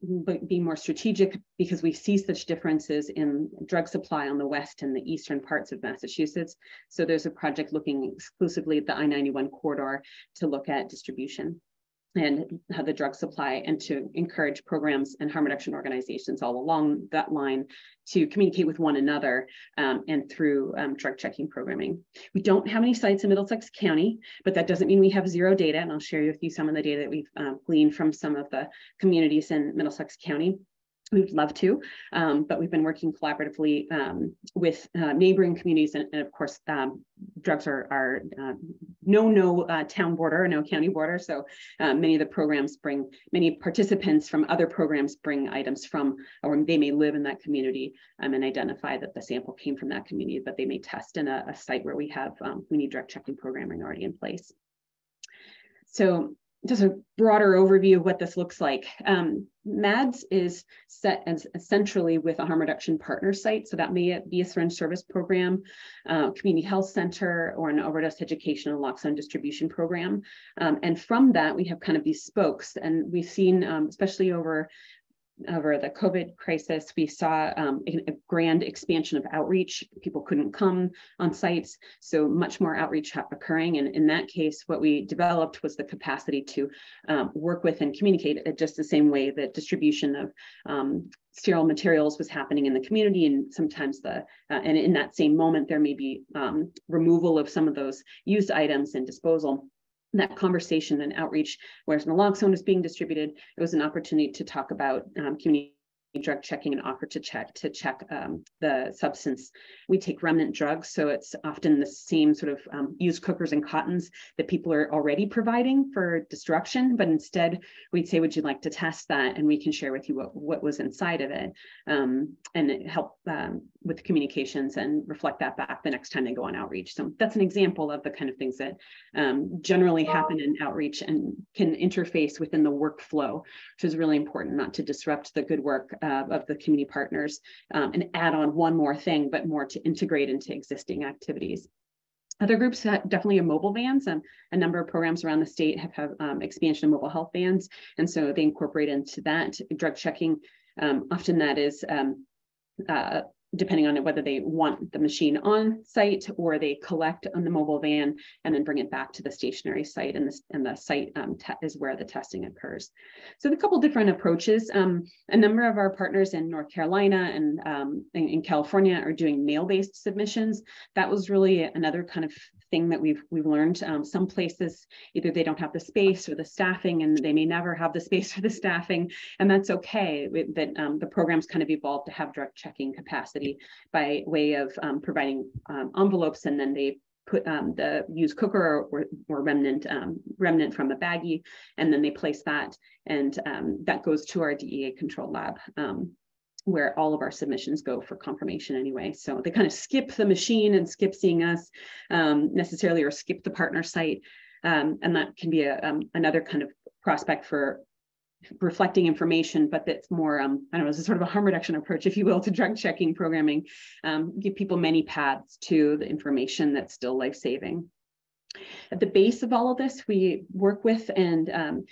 being more strategic because we see such differences in drug supply on the west and the eastern parts of Massachusetts. So there's a project looking exclusively at the I-91 corridor to look at distribution and how the drug supply and to encourage programs and harm reduction organizations all along that line to communicate with one another um, and through um, drug checking programming. We don't have any sites in Middlesex County, but that doesn't mean we have zero data. And I'll share with you some of the data that we've uh, gleaned from some of the communities in Middlesex County. We'd love to, um, but we've been working collaboratively um, with uh, neighboring communities, and, and of course, um, drugs are, are uh, no no uh, town border, no county border. So uh, many of the programs bring many participants from other programs bring items from, or they may live in that community um, and identify that the sample came from that community, but they may test in a, a site where we have um, we need drug checking programming already in place. So just a broader overview of what this looks like. Um, MADS is set as centrally with a harm reduction partner site. So that may be a syringe service program, uh, community health center, or an overdose education and naloxone distribution program. Um, and from that, we have kind of these spokes. And we've seen, um, especially over over the COVID crisis, we saw um, a, grand expansion of outreach. People couldn't come on sites, so much more outreach occurring. And in that case, what we developed was the capacity to um, work with and communicate at just the same way that distribution of um, sterile materials was happening in the community. And sometimes the, uh, and in that same moment, there may be um, removal of some of those used items and disposal that conversation and outreach, whereas naloxone is being distributed, it was an opportunity to talk about um, community drug checking and offer to check to check um, the substance. We take remnant drugs, so it's often the same sort of um, used cookers and cottons that people are already providing for destruction, but instead we'd say, would you like to test that? And we can share with you what, what was inside of it um, and help um, with communications and reflect that back the next time they go on outreach. So that's an example of the kind of things that um, generally happen in outreach and can interface within the workflow, which is really important not to disrupt the good work uh, of the community partners um, and add on one more thing, but more to integrate into existing activities. Other groups definitely have mobile vans. and a number of programs around the state have, have um, expansion of mobile health vans. And so they incorporate into that drug checking. Um, often that is um, uh, depending on whether they want the machine on site or they collect on the mobile van and then bring it back to the stationary site and the, and the site um, is where the testing occurs. So a couple different approaches. Um, a number of our partners in North Carolina and um, in, in, California are doing mail-based submissions. That was really another kind of thing that we've we've learned. Um, some places either they don't have the space or the staffing, and they may never have the space or the staffing, and that's okay. That um, the programs kind of evolved to have drug checking capacity by way of um, providing um, envelopes, and then they put um, the used cooker or, or remnant um, remnant from a baggie, and then they place that, and that goes to our DEA control lab where all of our submissions go for confirmation anyway. So they kind of skip the machine and skip seeing us um, necessarily or skip the partner site. Um, and that can be a, um, another kind of prospect for reflecting information, but that's more, um, I don't know, it's a sort of a harm reduction approach, if you will, to drug checking programming, um, give people many paths to the information that's still life-saving. At the base of all of this, we work with and um,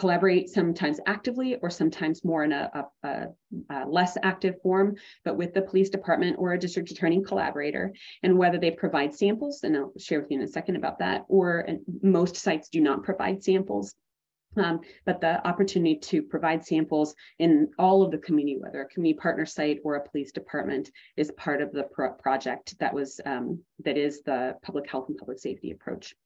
collaborate sometimes actively or sometimes more in a, a, a, a, less active form, but with the police department or a district attorney collaborator, and whether they provide samples, and I'll share with you in a second about that, or most sites do not provide samples. Um, but the opportunity to provide samples in all of the community, whether a community partner site or a police department, is part of the pro project that was um, that is the public health and public safety approach.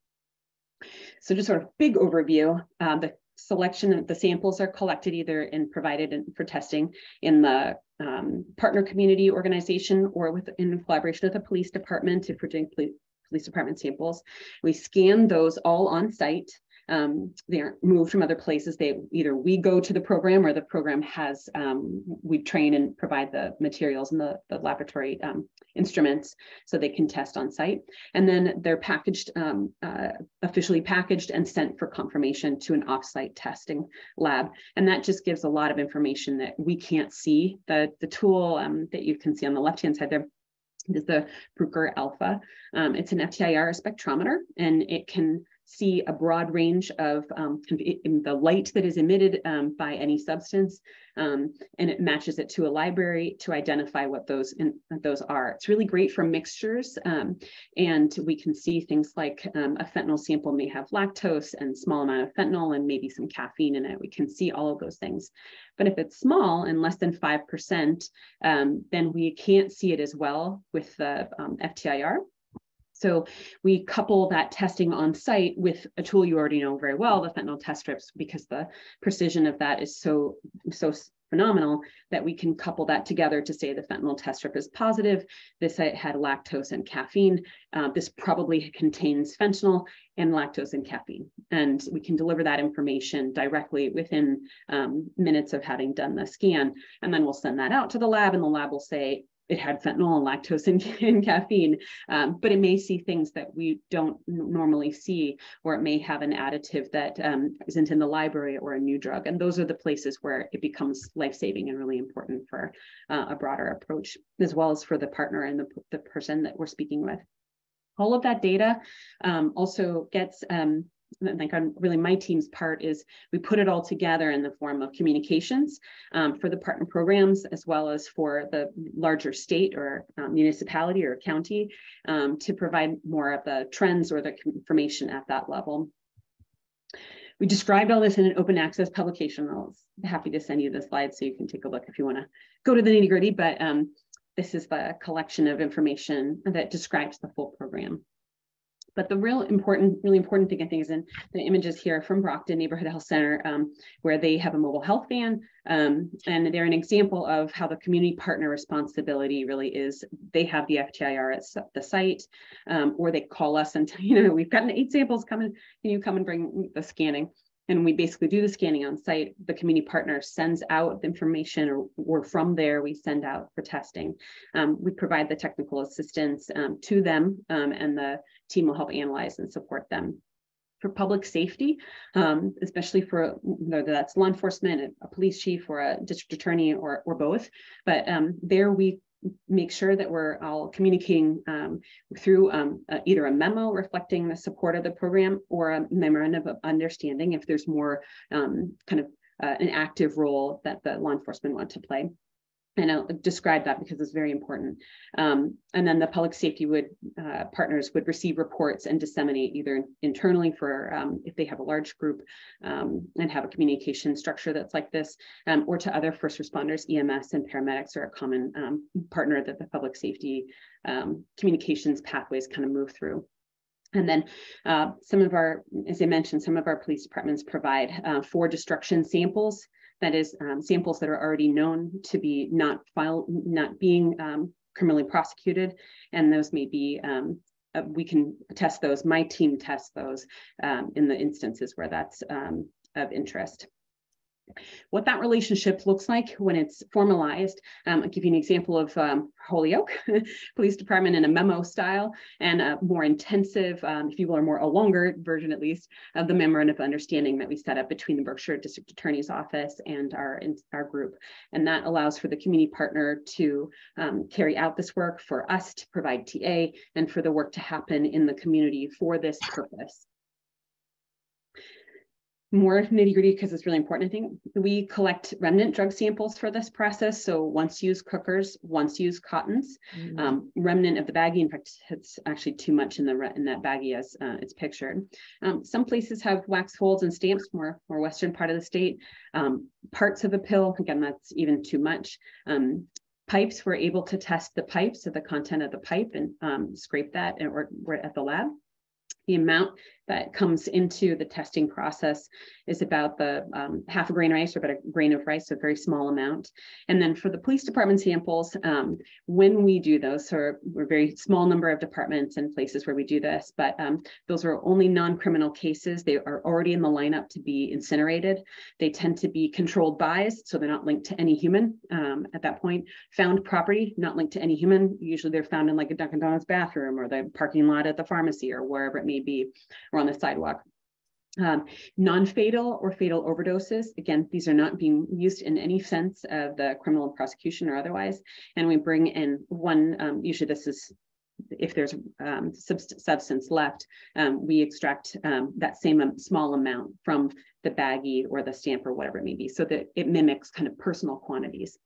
So just sort of big overview, uh, the selection of the samples are collected either and provided in, for testing in the um, partner community organization or with in collaboration with the police department if we're doing police department samples. We scan those all on site um, they aren't moved from other places. They either we go to the program or the program has, um, we train and provide the materials and the, the laboratory um, instruments so they can test on site. And then they're packaged, um, uh, officially packaged and sent for confirmation to an offsite testing lab. And that just gives a lot of information that we can't see. The, the tool um, that you can see on the left-hand side there is the Bruker Alpha. Um, it's an FTIR spectrometer and it can see a broad range of um, the light that is emitted um, by any substance, um, and it matches it to a library to identify what those in, those are. It's really great for mixtures, um, and we can see things like um, a fentanyl sample may have lactose and small amount of fentanyl and maybe some caffeine in it. We can see all of those things. But if it's small and less than 5%, um, then we can't see it as well with the FTIR. So we couple that testing on site with a tool you already know very well, the fentanyl test strips, because the precision of that is so, so phenomenal that we can couple that together to say the fentanyl test strip is positive. This site had lactose and caffeine. Uh, this probably contains fentanyl and lactose and caffeine. And we can deliver that information directly within um, minutes of having done the scan. And then we'll send that out to the lab and the lab will say, it had fentanyl and lactose and, and caffeine, um, but it may see things that we don't normally see, or it may have an additive that um, not in the library or a new drug. And those are the places where it becomes life-saving and really important for uh, a broader approach, as well as for the partner and the, the person that we're speaking with. All of that data um, also gets um, like on really my team's part is we put it all together in the form of communications um, for the partner programs as well as for the larger state or um, municipality or county um, to provide more of the trends or the information at that level. We described all this in an open access publication. I was happy to send you the slides so you can take a look if you want to go to the nitty gritty, but um, this is the collection of information that describes the full program. But the real important, really important thing I think is in the images here from Brockton Neighborhood Health Center, um, where they have a mobile health van. Um, and they're an example of how the community partner responsibility really is. They have the FTIR at the site, um, or they call us and, you know, we've gotten eight samples coming, can you come and bring the scanning? And we basically do the scanning on site. The community partner sends out the information, or, or from there we send out for testing. Um, we provide the technical assistance um, to them, um, and the team will help analyze and support them. For public safety, um, especially for whether that's law enforcement, a police chief, or a district attorney, or, or both, but um, there we make sure that we're all communicating um, through um, uh, either a memo reflecting the support of the program or a memorandum of understanding if there's more um, kind of uh, an active role that the law enforcement want to play and I'll describe that because it's very important. Um, and then the public safety would uh, partners would receive reports and disseminate either internally for um, if they have a large group um, and have a communication structure that's like this, um, or to other first responders, EMS and paramedics are a common um, partner that the public safety um, communications pathways kind of move through. And then uh, some of our, as I mentioned, some of our police departments provide uh, for destruction samples that is um, samples that are already known to be not file, not being um, criminally prosecuted, and those may be um, uh, we can test those. My team tests those um, in the instances where that's um, of interest. What that relationship looks like when it's formalized, um, I'll give you an example of um, Holyoke Police Department in a memo style and a more intensive, um, if you will, or more a longer version at least, of the memorandum of understanding that we set up between the Berkshire District Attorney's Office and our, our group. And that allows for the community partner to um, carry out this work, for us to provide TA, and for the work to happen in the community for this purpose more nitty gritty because it's really important. I think we collect remnant drug samples for this process. So once used cookers, once used cottons, mm. um, remnant of the baggie. In fact, it's actually too much in the in that baggie as uh, it's pictured. Um, some places have wax folds and stamps, more more western part of the state. Um, parts of a pill, again, that's even too much. Um, pipes, we're able to test the pipes, so the content of the pipe and um, scrape that, and we're at the lab the amount that comes into the testing process is about the um, half a grain of rice or about a grain of rice, so a very small amount. And then for the police department samples, um, when we do those, so we're a very small number of departments and places where we do this, but um, those are only non-criminal cases. They are already in the lineup to be incinerated. They tend to be controlled buys, so they're not linked to any human um, at that point. Found property, not linked to any human. Usually they're found in like a Dunkin' Donuts bathroom or the parking lot at the pharmacy or wherever it may be or on the sidewalk. Um, non-fatal or fatal overdoses, again, these are not being used in any sense of the criminal prosecution or otherwise. And we bring in one, um, usually this is if there's um, sub substance left, um, we extract um, that same small amount from the baggie or the stamp or whatever it may be, so that it mimics kind of personal quantities.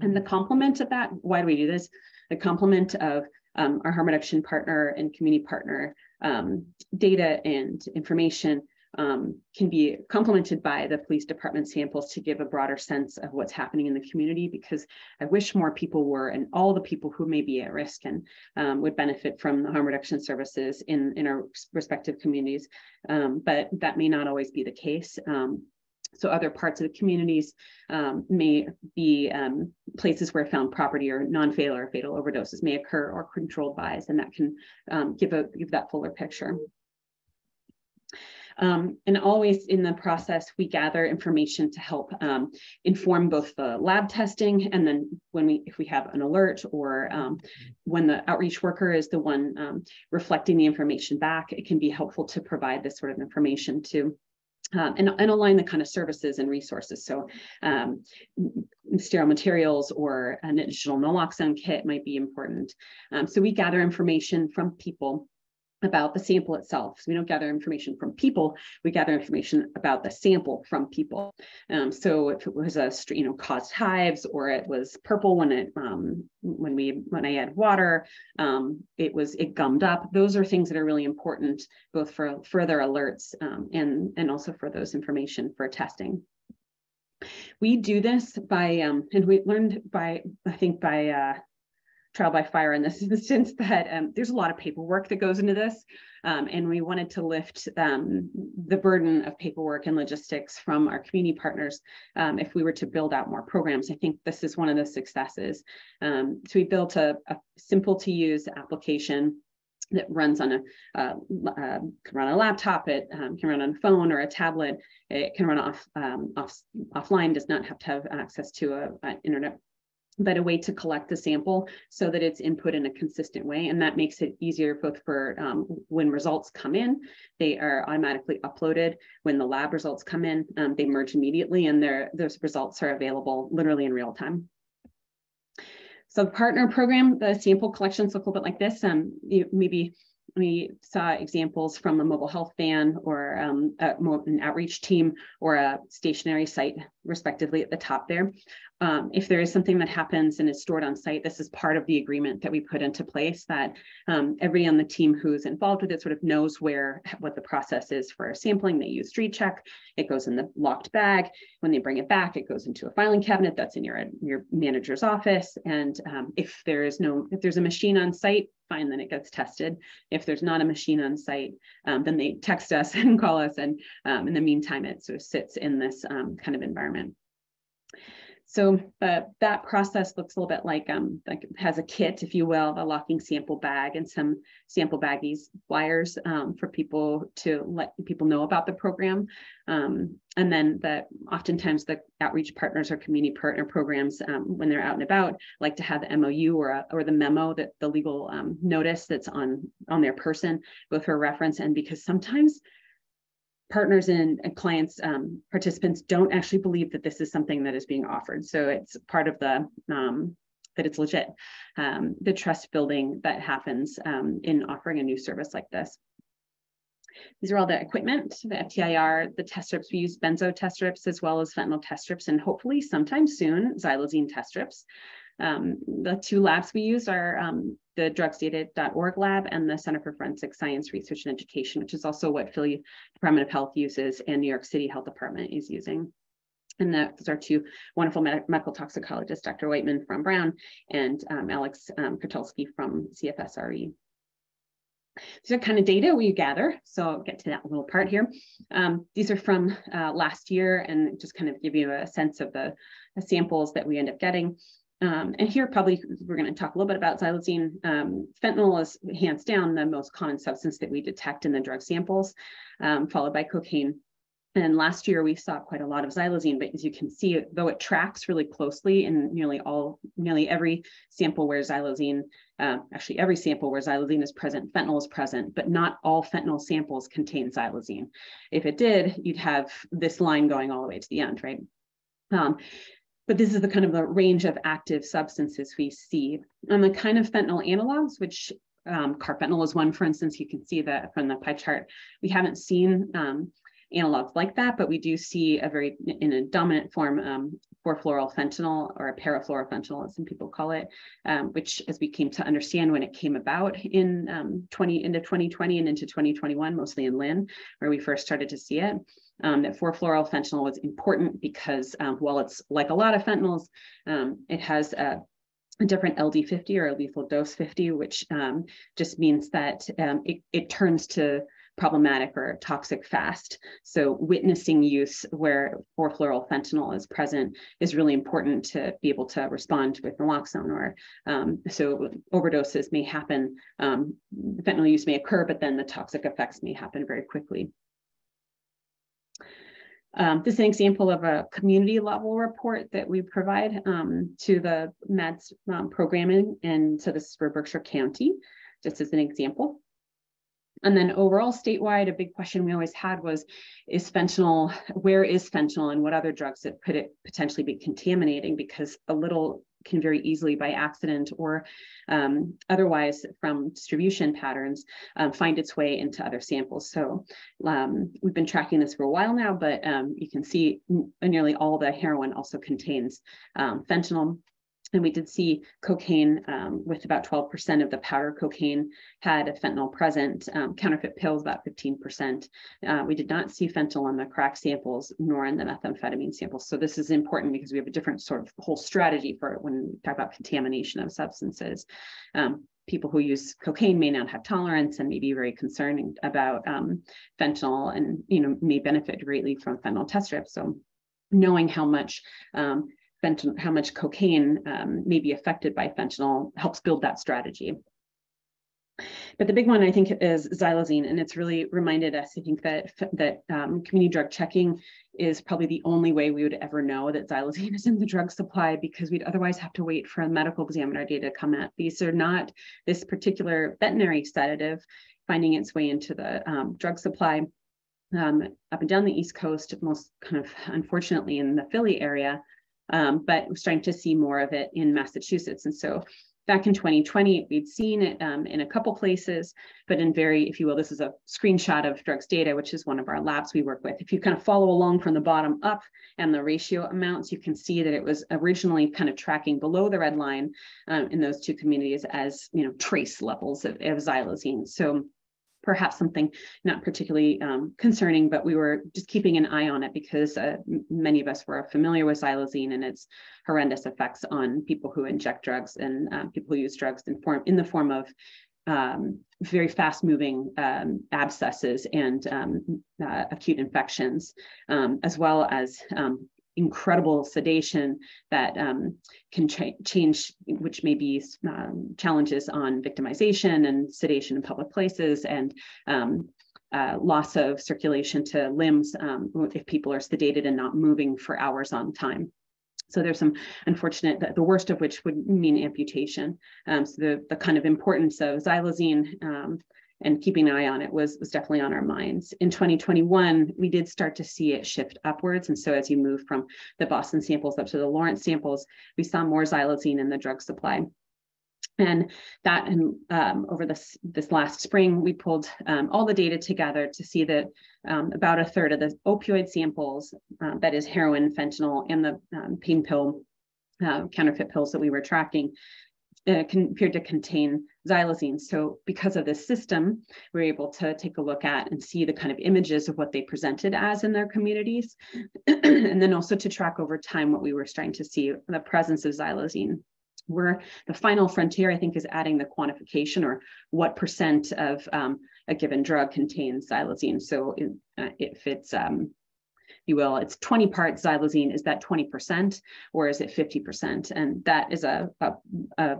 And the complement of that, why do we do this? The complement of um, our harm reduction partner and community partner um, data and information um, can be complemented by the police department samples to give a broader sense of what's happening in the community because I wish more people were and all the people who may be at risk and um, would benefit from the harm reduction services in, in our respective communities. Um, but that may not always be the case. So other parts of the communities um, may be um, places where found property or non-fatal or fatal overdoses may occur or controlled buys, and that can um, give a give that fuller picture. Um, and always in the process, we gather information to help um, inform both the lab testing and then when we, if we have an alert or um, when the outreach worker is the one um, reflecting the information back, it can be helpful to provide this sort of information to um, and, and, align the kind of services and resources. So um, sterile materials or an additional naloxone kit might be important. Um, so we gather information from people about the sample itself. So we don't gather information from people, we gather information about the sample from people. Um, so if it was a, you know, caused hives or it was purple when it, um, when we, when I add water, um, it was, it gummed up. Those are things that are really important, both for further alerts um, and, and also for those information for testing. We do this by, um, and we learned by, I think by uh, trial by fire in this instance that um, there's a lot of paperwork that goes into this. Um, and we wanted to lift um, the burden of paperwork and logistics from our community partners um, if we were to build out more programs. I think this is one of the successes. Um, so we built a, a simple to use application that runs on a uh, uh, can run a laptop, it um, can run on a phone or a tablet, it can run off um, off offline, does not have to have access to a, a internet but a way to collect the sample so that it's input in a consistent way. And that makes it easier both for um, when results come in, they are automatically uploaded. When the lab results come in, um, they merge immediately and those results are available literally in real time. So the partner program, the sample collections look a little bit like this. Um, you, maybe we saw examples from a mobile health van or um, a, an outreach team or a stationary site, respectively, at the top there um, if there is something that happens and is stored on site, this is part of the agreement that we put into place that um, everybody on the team who's involved with it sort of knows where what the process is for sampling. They use StreetCheck. It goes in the locked bag. When they bring it back, it goes into a filing cabinet that's in your, your manager's office. And um, if there is no, if there's a machine on site, fine, then it gets tested. If there's not a machine on site, um, then they text us and call us. And um, in the meantime, it sort of sits in this um, kind of environment. So uh, that process looks a little bit like um like has a kit, if you will, a locking sample bag and some sample baggies flyers um, for people to let people know about the program. Um, and then that oftentimes the outreach partners or community partner programs, um, when they're out and about, like to have the MOU or, a, or the memo that the legal um, notice that's on, on their person, both for reference and because sometimes partners and, and clients, um, participants don't actually believe that this is something that is being offered. So it's part of the, um, that it's legit, um, the trust building that happens um, in offering a new service like this. These are all the equipment, the FTIR, the test strips. We use benzo test strips as well as fentanyl test strips, and hopefully sometime soon, xylazine test strips. Um, the two labs we use are um, the drugsdata.org lab and the Center for Forensic Science Research and Education, which is also what Philly Department of Health uses and New York City Health Department is using. And those are two wonderful med medical toxicologists, Dr. Whiteman from Brown and um, Alex um, from CFSRE. these are kind of data we gather. So I'll get to that little part here. Um, these are from uh, last year and just kind of give you a sense of the, the samples that we end up getting. Um, and here probably we're going to talk a little bit about xylazine. Um, fentanyl is hands down the most common substance that we detect in the drug samples, um, followed by cocaine. And last year we saw quite a lot of xylazine, but as you can see, though it tracks really closely in nearly all, nearly every sample where xylazine, uh, actually every sample where xylazine is present, fentanyl is present, but not all fentanyl samples contain xylazine. If it did, you'd have this line going all the way to the end, right? Um, but this is the kind of the range of active substances we see. And the kind of fentanyl analogs, which um, carfentanil is one, for instance, you can see that from the pie chart. We haven't seen um, analogs like that, but we do see a very, in a dominant form, um, 4-fluorofentanyl or parafluorofentanyl, as some people call it, um, which as we came to understand when it came about in um, 20 into 2020 and into 2021, mostly in Lynn, where we first started to see it um, that 4-fluorofentanyl was important because um, while it's like a lot of fentanyls, um, it has a, a, different LD50 or a lethal dose 50, which um, just means that um, it, it turns to problematic or toxic fast. So witnessing use where 4-fluorofentanyl is present is really important to be able to respond with naloxone or um, so overdoses may happen, um, fentanyl use may occur, but then the toxic effects may happen very quickly. Um, this is an example of a community level report that we provide um, to the MADDS um, programming. And so this is for Berkshire County, just as an example. And then overall statewide, a big question we always had was, is fentanyl, where is fentanyl and what other drugs that could it potentially be contaminating? Because a little can very easily by accident or um, otherwise from distribution patterns um, find its way into other samples. So um, we've been tracking this for a while now, but um, you can see nearly all the heroin also contains um, fentanyl. And we did see cocaine um, with about 12% of the powder cocaine had a fentanyl present, um, counterfeit pills about 15%. Uh, we did not see fentanyl on the crack samples nor in the methamphetamine samples. So this is important because we have a different sort of whole strategy for when we talk about contamination of substances. Um, people who use cocaine may not have tolerance and may be very concerned about um, fentanyl and you know may benefit greatly from fentanyl test strips. So knowing how much um, fentanyl, how much cocaine um, may be affected by fentanyl helps build that strategy. But the big one, I think, is xylazine, and it's really reminded us, I think, that that um, community drug checking is probably the only way we would ever know that xylazine is in the drug supply because we'd otherwise have to wait for a medical examiner data to come out. These are not this particular veterinary sedative finding its way into the um, drug supply um, up and down the East Coast, most kind of unfortunately in the Philly area, um, but we're starting to see more of it in Massachusetts. And so back in 2020, we'd seen it um, in a couple places, but in very, if you will, this is a screenshot of drugs data, which is one of our labs we work with. If you kind of follow along from the bottom up and the ratio amounts, you can see that it was originally kind of tracking below the red line um, in those two communities as, you know, trace levels of, of xylazine. So perhaps something not particularly um, concerning, but we were just keeping an eye on it because uh, many of us were familiar with xylazine and its horrendous effects on people who inject drugs and um, people who use drugs in form in the form of um, very fast moving um, abscesses and um, uh, acute infections, um, as well as um, incredible sedation that um, can change, which may be um, challenges on victimization and sedation in public places and um, uh, loss of circulation to limbs um, if people are sedated and not moving for hours on time. So there's some unfortunate, the worst of which would mean amputation. Um, so the, the kind of importance of xylazine um, and keeping an eye on it was, was definitely on our minds. In 2021, we did start to see it shift upwards. And so as you move from the Boston samples up to the Lawrence samples, we saw more xylazine in the drug supply. And that, and um, over this this last spring, we pulled um, all the data together to see that um, about a third of the opioid samples, uh, that is heroin, fentanyl, and the um, pain pill uh, counterfeit pills that we were tracking, uh, appeared to contain xylazine. So because of this system, we're able to take a look at and see the kind of images of what they presented as in their communities. and then also to track over time what we were starting to see, the presence of xylazine. Where the final frontier, I think, is adding the quantification or what percent of um, a given drug contains xylazine. So in, uh, if it's um, you will, it's 20 parts xylazine, is that 20% or is it 50%? And that is a, a, a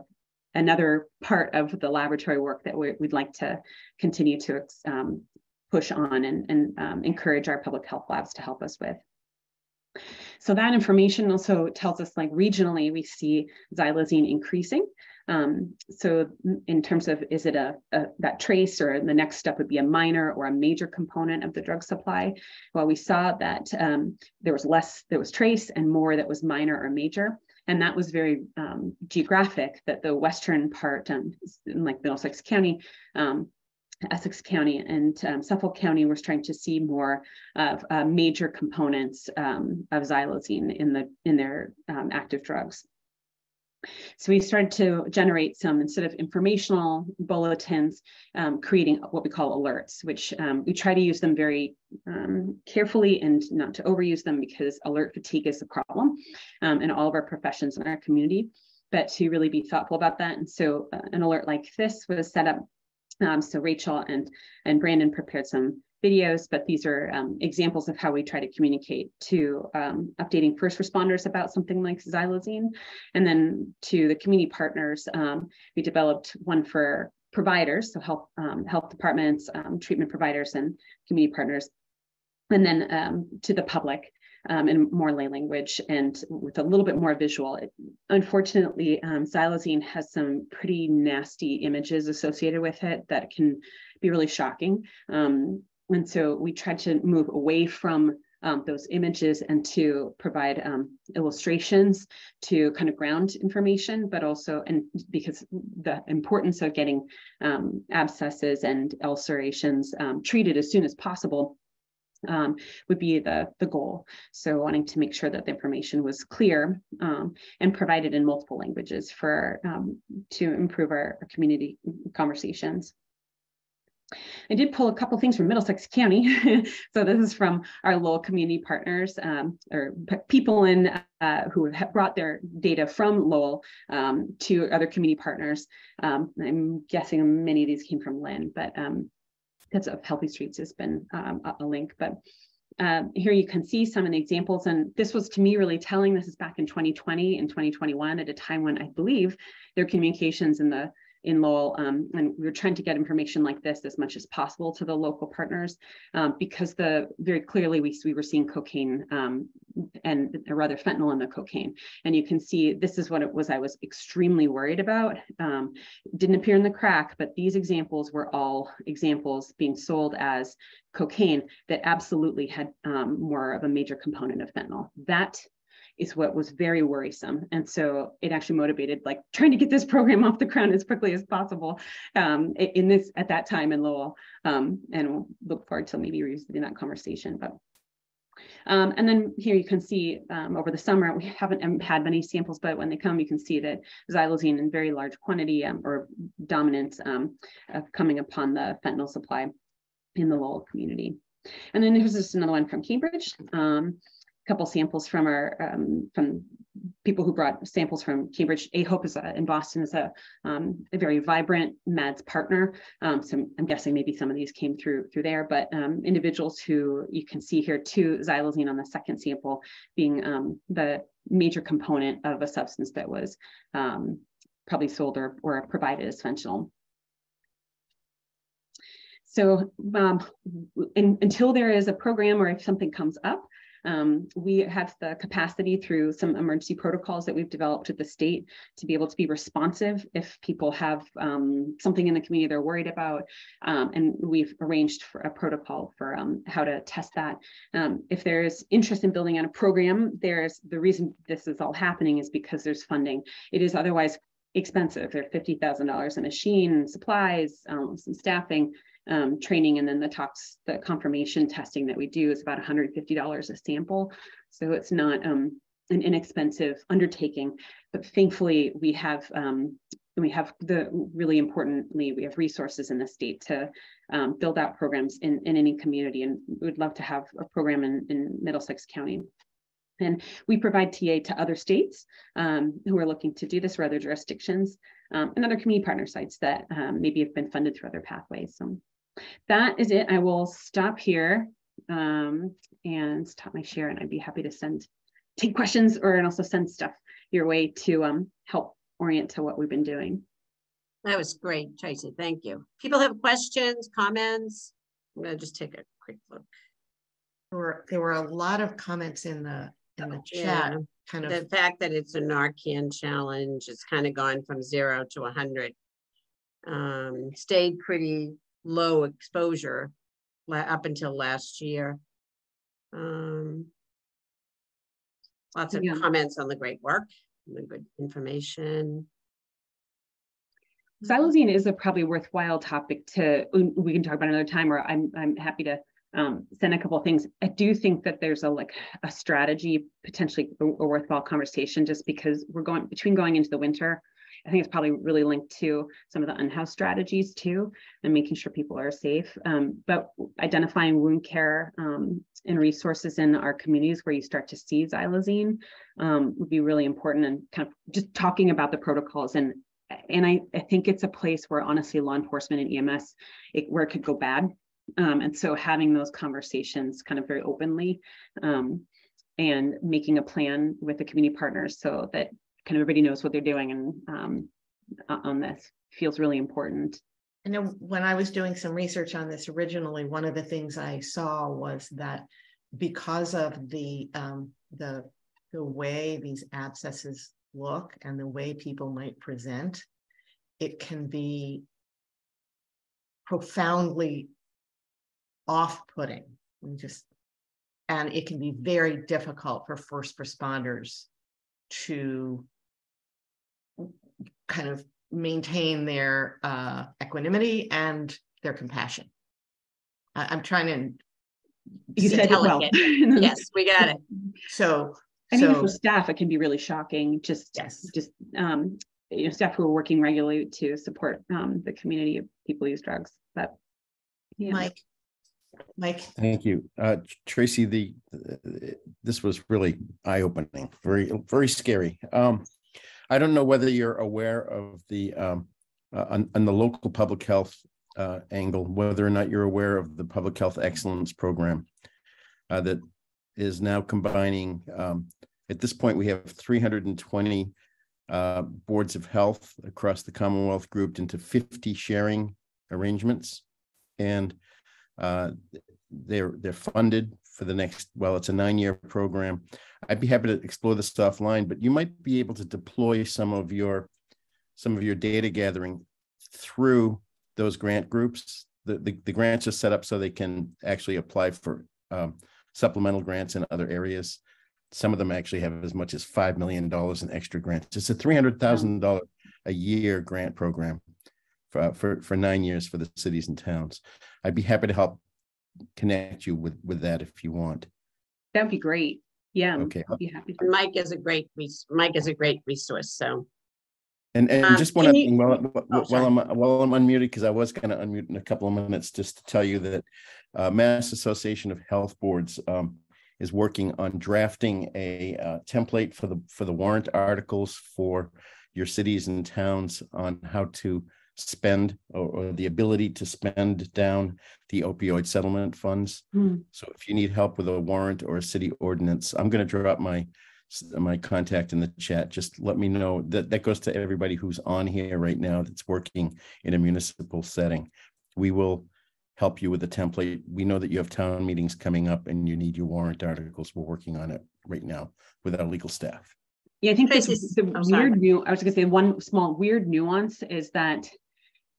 another part of the laboratory work that we, would like to continue to um, push on and, and um, encourage our public health labs to help us with. So that information also tells us like regionally, we see xylazine increasing. Um, so in terms of, is it a, a, that trace or the next step would be a minor or a major component of the drug supply? Well, we saw that um, there was less that was trace and more that was minor or major. And that was very um, geographic that the Western part, um, like Middlesex County, um, Essex County and um, Suffolk County was trying to see more of uh, major components um, of xylazine in the in their um, active drugs. So we started to generate some, instead of informational bulletins, um, creating what we call alerts, which um, we try to use them very um, carefully and not to overuse them because alert fatigue is a problem in all of our professions in our community, but to really be thoughtful about that. And so uh, an alert like this was set up um, so Rachel and, and Brandon prepared some videos, but these are um, examples of how we try to communicate to um, updating first responders about something like xylazine. And then to the community partners, um, we developed one for providers, so health, um, health departments, um, treatment providers, and community partners. And then um, to the public, in more lay language and with a little bit more visual. It, unfortunately, xylazine has some pretty nasty images associated with it that can be really shocking. Um, and so we tried to move away from um, those images and to provide um, illustrations to kind of ground information, but also, and because the importance of getting um, abscesses and ulcerations um, treated as soon as possible um, would be the, the goal. So wanting to make sure that the information was clear um, and provided in multiple languages for to improve our, our, community conversations. I did pull a couple things from Middlesex County. so this is from our Lowell community partners um, or people in uh, who have brought their data from Lowell um, to other community partners. Um, I'm guessing many of these came from Lynn, but that's of Healthy Streets has been um, a, a, link. But um, here you can see some of the examples. And this was to me really telling. This is back in 2020 and 2021 at a time when I believe their communications in the in Lowell, um, and we were trying to get information like this as much as possible to the local partners um, because the very clearly we, we were seeing cocaine um, and or rather fentanyl in the cocaine. And you can see this is what it was I was extremely worried about. Um, didn't appear in the crack, but these examples were all examples being sold as cocaine that absolutely had um, more of a major component of fentanyl. That is what was very worrisome. And so it actually motivated like trying to get this program off the ground as quickly as possible um, in this at that time in Lowell. Um, and we'll look forward to maybe revisiting that conversation. But um, and then here you can see um, over the summer, we haven't had many samples, but when they come, you can see that xylazine in very large quantity um, or dominance um, coming upon the fentanyl supply in the Lowell community. And then here's just another one from Cambridge. Couple samples from our um, from people who brought samples from Cambridge. AHOPE is a, in Boston is a, um, a very vibrant MADDS partner. Um, so I'm guessing maybe some of these came through through there, but um, individuals who you can see here two xylazine on the second sample being um, the major component of a substance that was um, probably sold or, or provided as fentanyl. So um, in, until there is a program or if something comes up, um, we have the capacity through some emergency protocols that we've developed at the state to be able to be responsive if people have um, something in the community they're worried about. Um, and we've arranged for a protocol for um, how to test that. Um, if there's interest in building on a program, there's the reason this is all happening is because there's funding. It is otherwise expensive. They're $50,000 a machine, supplies, um, some staffing um, training and then the talks, the confirmation testing that we do is about $150 a sample. So it's not um, an inexpensive undertaking, but thankfully we have um, we have the really importantly we have resources in the state to um, build out programs in, in any community and we'd love to have a program in, in Middlesex County. And we provide TA to other states um, who are looking to do this or other jurisdictions um, and other community partner sites that um, maybe have been funded through other pathways. So that is it. I will stop here um, and stop my share and I'd be happy to send, take questions or and also send stuff your way to um, help orient to what we've been doing. That was great, Traci. Thank you. People have questions, comments? I'm gonna just take a quick look. There were, there were a lot of comments in the, in the Yeah. chat, kind The fact that it's a Narcan challenge, it's kind of gone from zero to a hundred. Um, stayed pretty low exposure up until last year. Um. Lots of Yeah. comments on the great work, and the good information. Xylazine is a probably worthwhile topic to, we can talk about another time, or I'm, I'm happy to um, send a couple of things. I do think that there's a like a strategy, potentially a worthwhile conversation, just because we're going between going into the winter. I think it's probably really linked to some of the unhoused strategies too, and making sure people are safe. Um, but identifying wound care um, and resources in our communities where you start to see xylazine um, would be really important, and kind of just talking about the protocols and and I, I think it's a place where honestly law enforcement and EMS it, where it could go bad. Um, and so having those conversations kind of very openly um, and making a plan with the community partners so that kind of everybody knows what they're doing and um, on this feels really important. I know when I was doing some research on this originally, one of the things I saw was that because of the, um, the, the way these abscesses look and the way people might present, it can be profoundly off-putting just, and it can be very difficult for first responders to kind of maintain their uh, equanimity and their compassion. I, I'm trying to. You said it well. Yes, we got it. So, And even so, for staff, it can be really shocking. Just, Yes. just um, you know, staff who are working regularly to support um, the community of people who use drugs. But yeah. Mike, Mike, Thank you. Uh, Traci, the, uh, this was really eye-opening, very, very scary. Um, I don't know whether you're aware of the, um, uh, on, on the local public health, uh, angle, whether or not you're aware of the Public Health Excellence Program uh, that is now combining, um, at this point, we have three hundred and twenty uh, boards of health across the Commonwealth grouped into fifty sharing arrangements. And uh, they're, they're funded for the next, well, it's a nine-year program. I'd be happy to explore this offline, but you might be able to deploy some of your, some of your data gathering through those grant groups. The, the, the grants are set up so they can actually apply for um, supplemental grants in other areas. Some of them actually have as much as $5 million in extra grants. It's a $300,000 a year grant program for, for, for nine years for the cities and towns. I'd be happy to help connect you with, with that if you want. That'd be great. Yeah. Okay. I'd be happy to. Mike is a great, res- Mike is a great resource, so. And, Um, and just one other thing, while, Oh, while. I'm, while I'm unmuted, because I was going to unmute in a couple of minutes, just to tell you that uh, Mass Association of Health Boards um, is working on drafting a uh, template for the, for the warrant articles for your cities and towns on how to spend or, or the ability to spend down the opioid settlement funds. Hmm. So if you need help with a warrant or a city ordinance, I'm going to drop my my contact in the chat. Just let me know that that goes to everybody who's on here right now that's working in a municipal setting. We will help you with the template. We know that you have town meetings coming up and you need your warrant articles. We're working on it right now with our legal staff. Yeah, I think this Traci's- the weird new, I was gonna say one small weird nuance is that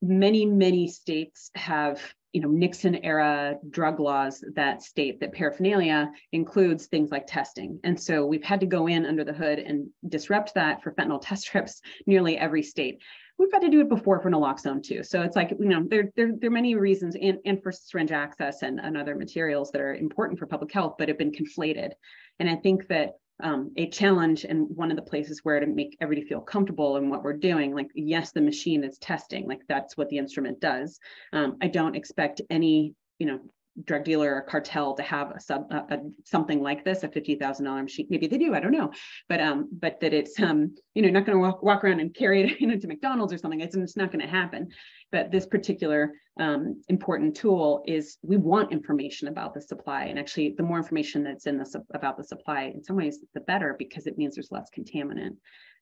many, many states have, you know, Nixon era drug laws that state that paraphernalia includes things like testing. And so we've had to go in under the hood and disrupt that for fentanyl test strips nearly every state. We've had to do it before for naloxone too. So it's like, you know, there, there, there are many reasons and, and for syringe access and, and other materials that are important for public health, but have been conflated. And I think that um, a challenge and one of the places where to make everybody feel comfortable in what we're doing. Like, yes, the machine is testing, like that's what the instrument does. Um, I don't expect any, you know, drug dealer or cartel to have a sub a, a, something like this, a fifty thousand dollar machine. Maybe they do, I don't know, but um, but that it's um, you know, not going to walk, walk around and carry it you know to McDonald's or something. It's, it's not going to happen. But this particular um, important tool is we want information about the supply, and actually, the more information that's in this about the supply, in some ways, the better because it means there's less contaminant.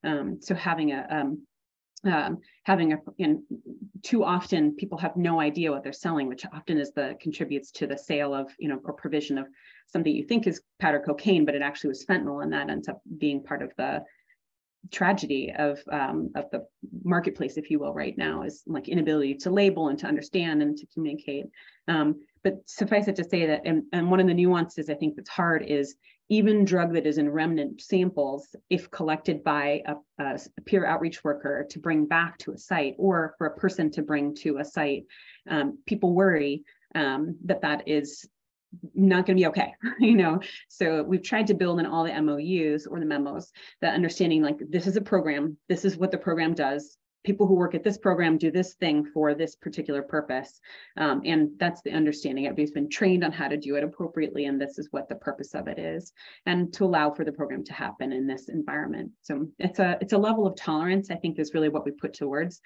Um, so having a um, um, having a in too often people have no idea what they're selling which often is the contributes to the sale of you know or provision of something you think is powder cocaine but it actually was fentanyl and that ends up being part of the tragedy of um, of the marketplace if you will right now is like inability to label and to understand and to communicate. Um, but suffice it to say that and, and one of the nuances i think that's hard is even drug that is in remnant samples, if collected by a, a, peer outreach worker to bring back to a site or for a person to bring to a site, um, people worry um, that that is not going to be okay, you know. So we've tried to build in all the MOUs or the memos that understanding like this is a program, this is what the program does people who work at this program do this thing for this particular purpose. Um, and that's the understanding. Everybody's been trained on how to do it appropriately, and this is what the purpose of it is, and to allow for the program to happen in this environment. So it's a it's a level of tolerance, I think, is really what we put towards.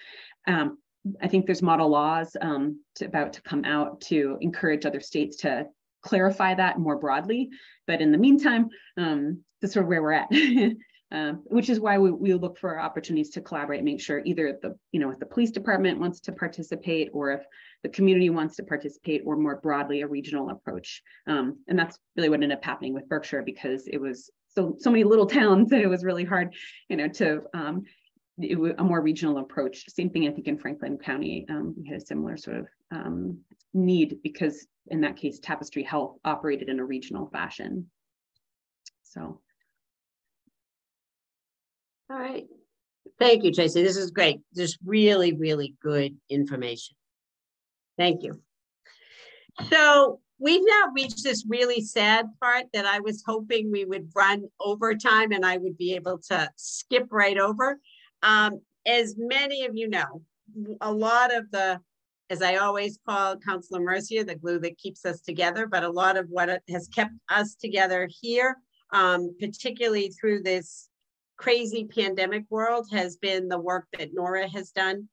Um, I think there's model laws um, to, about to come out to encourage other states to clarify that more broadly. But in the meantime, um, this is sort of where we're at. um, which is why we, we look for opportunities to collaborate, and make sure either the, you know, if the police department wants to participate or if the community wants to participate or more broadly a regional approach. Um, and that's really what ended up happening with Berkshire because it was so, so many little towns that it was really hard, you know, to, um, it a more regional approach. Same thing, I think in Franklin County, um, we had a similar sort of um, need because in that case, Tapestry Health operated in a regional fashion. So all right. Thank you, Traci. This is great. Just really, really good information. Thank you. So we've now reached this really sad part that I was hoping we would run over time and I would be able to skip right over. Um, as many of you know, a lot of the, as I always call Councilor Mercier, the glue that keeps us together, but a lot of what has kept us together here, um, particularly through this crazy pandemic world has been the work that Nora has done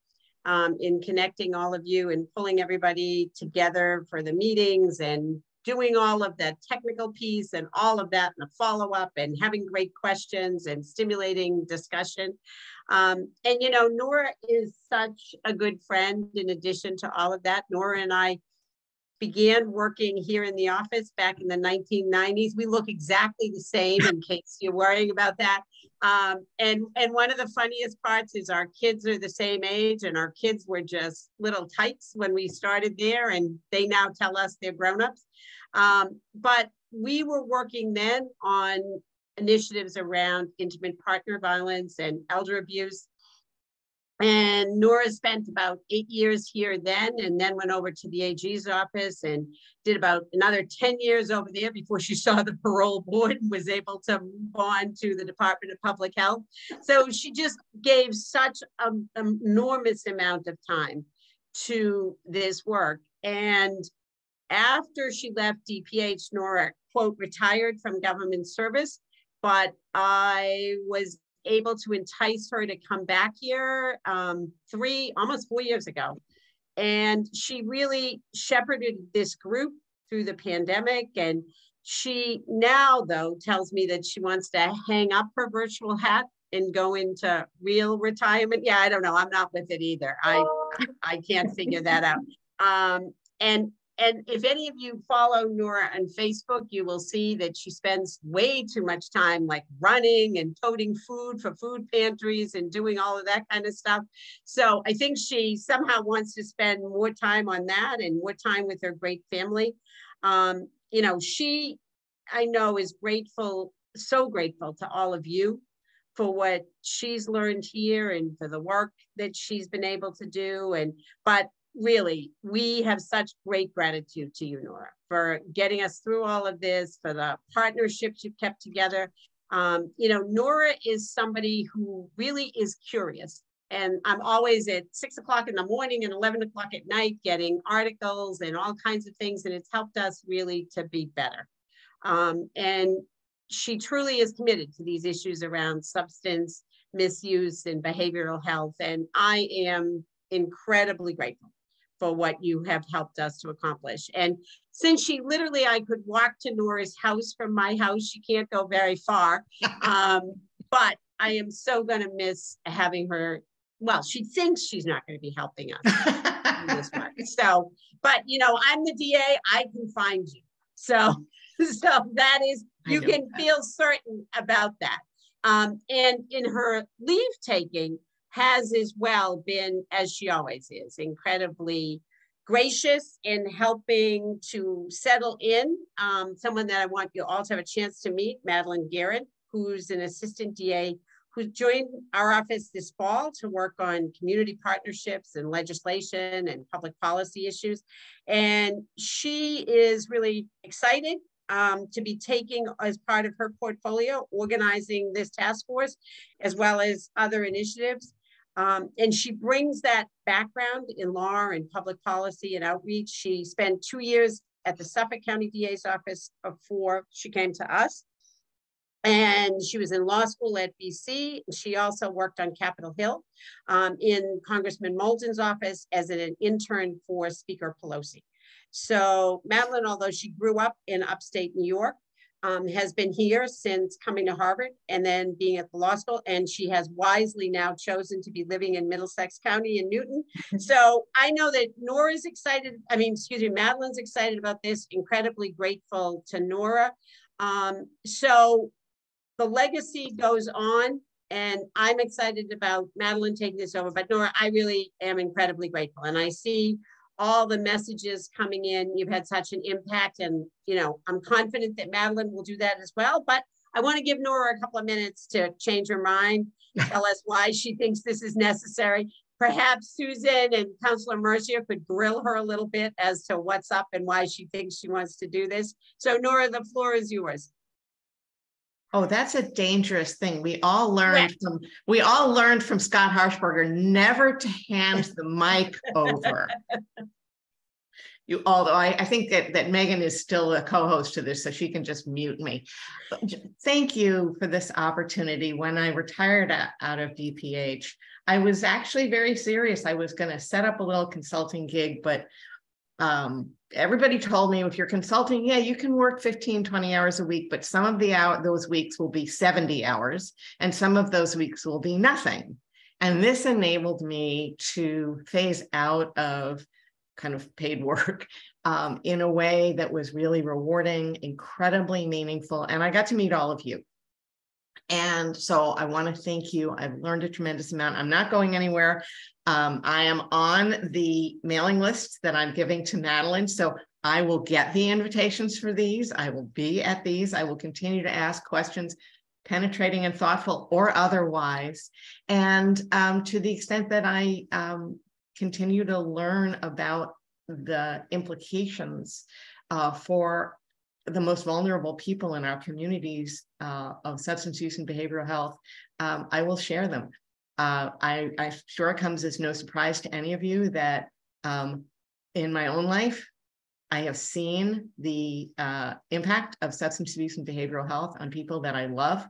um, in connecting all of you and pulling everybody together for the meetings and doing all of that technical piece and all of that and the follow-up and having great questions and stimulating discussion. Um, and you know, Nora is such a good friend in addition to all of that. Nora and I began working here in the office back in the 1990s. We look exactly the same in case you're worrying about that. Um, and, and one of the funniest parts is our kids are the same age and our kids were just little tykes when we started there and they now tell us they're grown-ups. Um, but we were working then on initiatives around intimate partner violence and elder abuse and Nora spent about eight years here then, and then went over to the AG's office and did about another 10 years over there before she saw the parole board and was able to move on to the Department of Public Health. So she just gave such an enormous amount of time to this work. And after she left DPH, Nora, quote, retired from government service, but I was able to entice her to come back here um, three, almost four years ago. And she really shepherded this group through the pandemic. And she now, though, tells me that she wants to hang up her virtual hat and go into real retirement. Yeah, I don't know. I'm not with it either. I I can't figure that out. Um, and and if any of you follow Nora on Facebook, you will see that she spends way too much time like running and toting food for food pantries and doing all of that kind of stuff. So I think she somehow wants to spend more time on that and more time with her great family. Um, you know, she, I know, is grateful, so grateful to all of you for what she's learned here and for the work that she's been able to do. And, but really, we have such great gratitude to you, Nora, for getting us through all of this, for the partnerships you've kept together. Um, you know, Nora is somebody who really is curious And I'm always at six o'clock in the morning and 11 o'clock at night getting articles and all kinds of things. And it's helped us really to be better. Um, and she truly is committed to these issues around substance misuse and behavioral health. And I am incredibly grateful for what you have helped us to accomplish. And since she literally, I could walk to Nora's house from my house, she can't go very far. Um, but I am so going to miss having her. Well, she thinks she's not going to be helping us this. So, but you know, I'm the DA, I can find you. So, so that is, you can that. feel certain about that. Um, and in her leave taking, has as well been, as she always is, incredibly gracious in helping to settle in. Um, someone that I want you all to have a chance to meet, Madeline Garrett, who's an assistant DA who joined our office this fall to work on community partnerships and legislation and public policy issues. And she is really excited um, to be taking as part of her portfolio, organizing this task force, as well as other initiatives. Um, and she brings that background in law and public policy and outreach. She spent two years at the Suffolk County DA's office before she came to us. And she was in law school at BC. She also worked on Capitol Hill um, in Congressman Moulton's office as an intern for Speaker Pelosi. So Madeline, although she grew up in upstate New York, um, has been here since coming to Harvard and then being at the law school. And she has wisely now chosen to be living in Middlesex County in Newton. so I know that Nora's excited. I mean, excuse me, Madeline's excited about this, incredibly grateful to Nora. Um, so the legacy goes on and I'm excited about Madeline taking this over, but Nora, I really am incredibly grateful. And I see all the messages coming in. You've had such an impact and, you know, I'm confident that Madeline will do that as well. But I want to give Nora a couple of minutes to change her mind, tell us why she thinks this is necessary. Perhaps Susan and Councilor Mercier could grill her a little bit as to what's up and why she thinks she wants to do this. So Nora, the floor is yours. Oh, that's a dangerous thing. We all learned from we all learned from Scott Harshbarger never to hand the mic over. You, although I, I think that, that Megan is still a co-host to this, so she can just mute me. But thank you for this opportunity. When I retired out of DPH, I was actually very serious. I was going to set up a little consulting gig, but um, everybody told me if you're consulting, yeah, you can work 15, 20 hours a week, but some of the out those weeks will be 70 hours and some of those weeks will be nothing. And this enabled me to phase out of kind of paid work um, in a way that was really rewarding, incredibly meaningful. And I got to meet all of you. And so I want to thank you. I've learned a tremendous amount. I'm not going anywhere. Um, I am on the mailing list that I'm giving to Madeline. So I will get the invitations for these. I will be at these. I will continue to ask questions, penetrating and thoughtful or otherwise. And um, to the extent that I um, continue to learn about the implications uh, for the most vulnerable people in our communities uh, of substance use and behavioral health, um, I will share them. Uh, I, I sure it comes as no surprise to any of you that um, in my own life, I have seen the uh, impact of substance abuse and behavioral health on people that I love.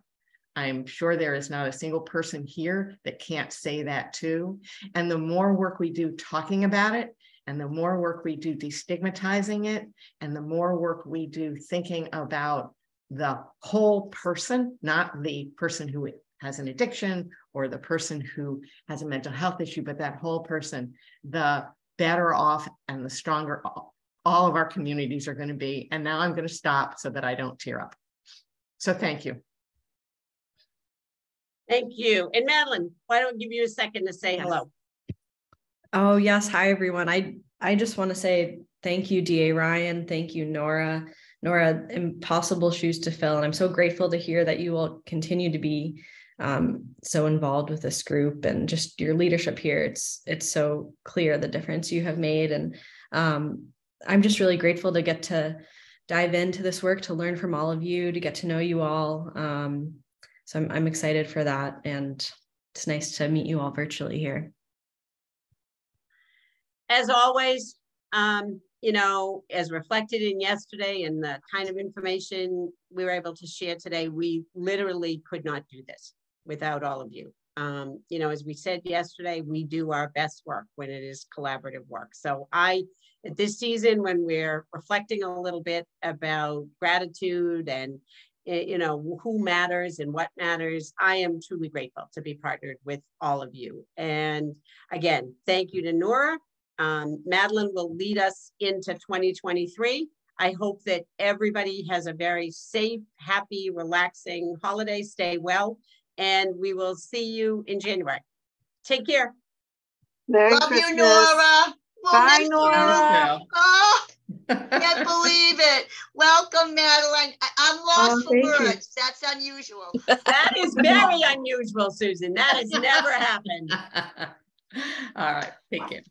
I'm sure there is not a single person here that can't say that too. And the more work we do talking about it, and the more work we do destigmatizing it, and the more work we do thinking about the whole person, not the person who has an addiction or the person who has a mental health issue, but that whole person, the better off and the stronger all of our communities are going to be. And now I'm going to stop so that I don't tear up. So thank you. Thank you. And Madeline, why don't I give you a second to say hello? Oh, yes. Hi, everyone. I, I just want to say thank you, DA Ryan. Thank you, Nora. Nora, impossible shoes to fill. And I'm so grateful to hear that you will continue to be um, so involved with this group and just your leadership here. It's it's so clear the difference you have made, and um, I'm just really grateful to get to dive into this work, to learn from all of you, to get to know you all. Um, so I'm I'm excited for that, and it's nice to meet you all virtually here. As always, um, you know, as reflected in yesterday and the kind of information we were able to share today, we literally could not do this without all of you. Um, you know, as we said yesterday, we do our best work when it is collaborative work. So I, at this season, when we're reflecting a little bit about gratitude and you know who matters and what matters i am truly grateful to be partnered with all of you and again thank you to nora um, Madeline will lead us into 2023. I hope that everybody has a very safe, happy, relaxing holiday. Stay well, and we will see you in January. Take care. Merry Love Christmas. you, Nora. We'll Bye, miss you. Nora. Oh, can't believe it. Welcome, Madeline. I- I'm lost Oh, for thank you. words. That's unusual. That is very unusual, Susan. That has never happened. All right, take care.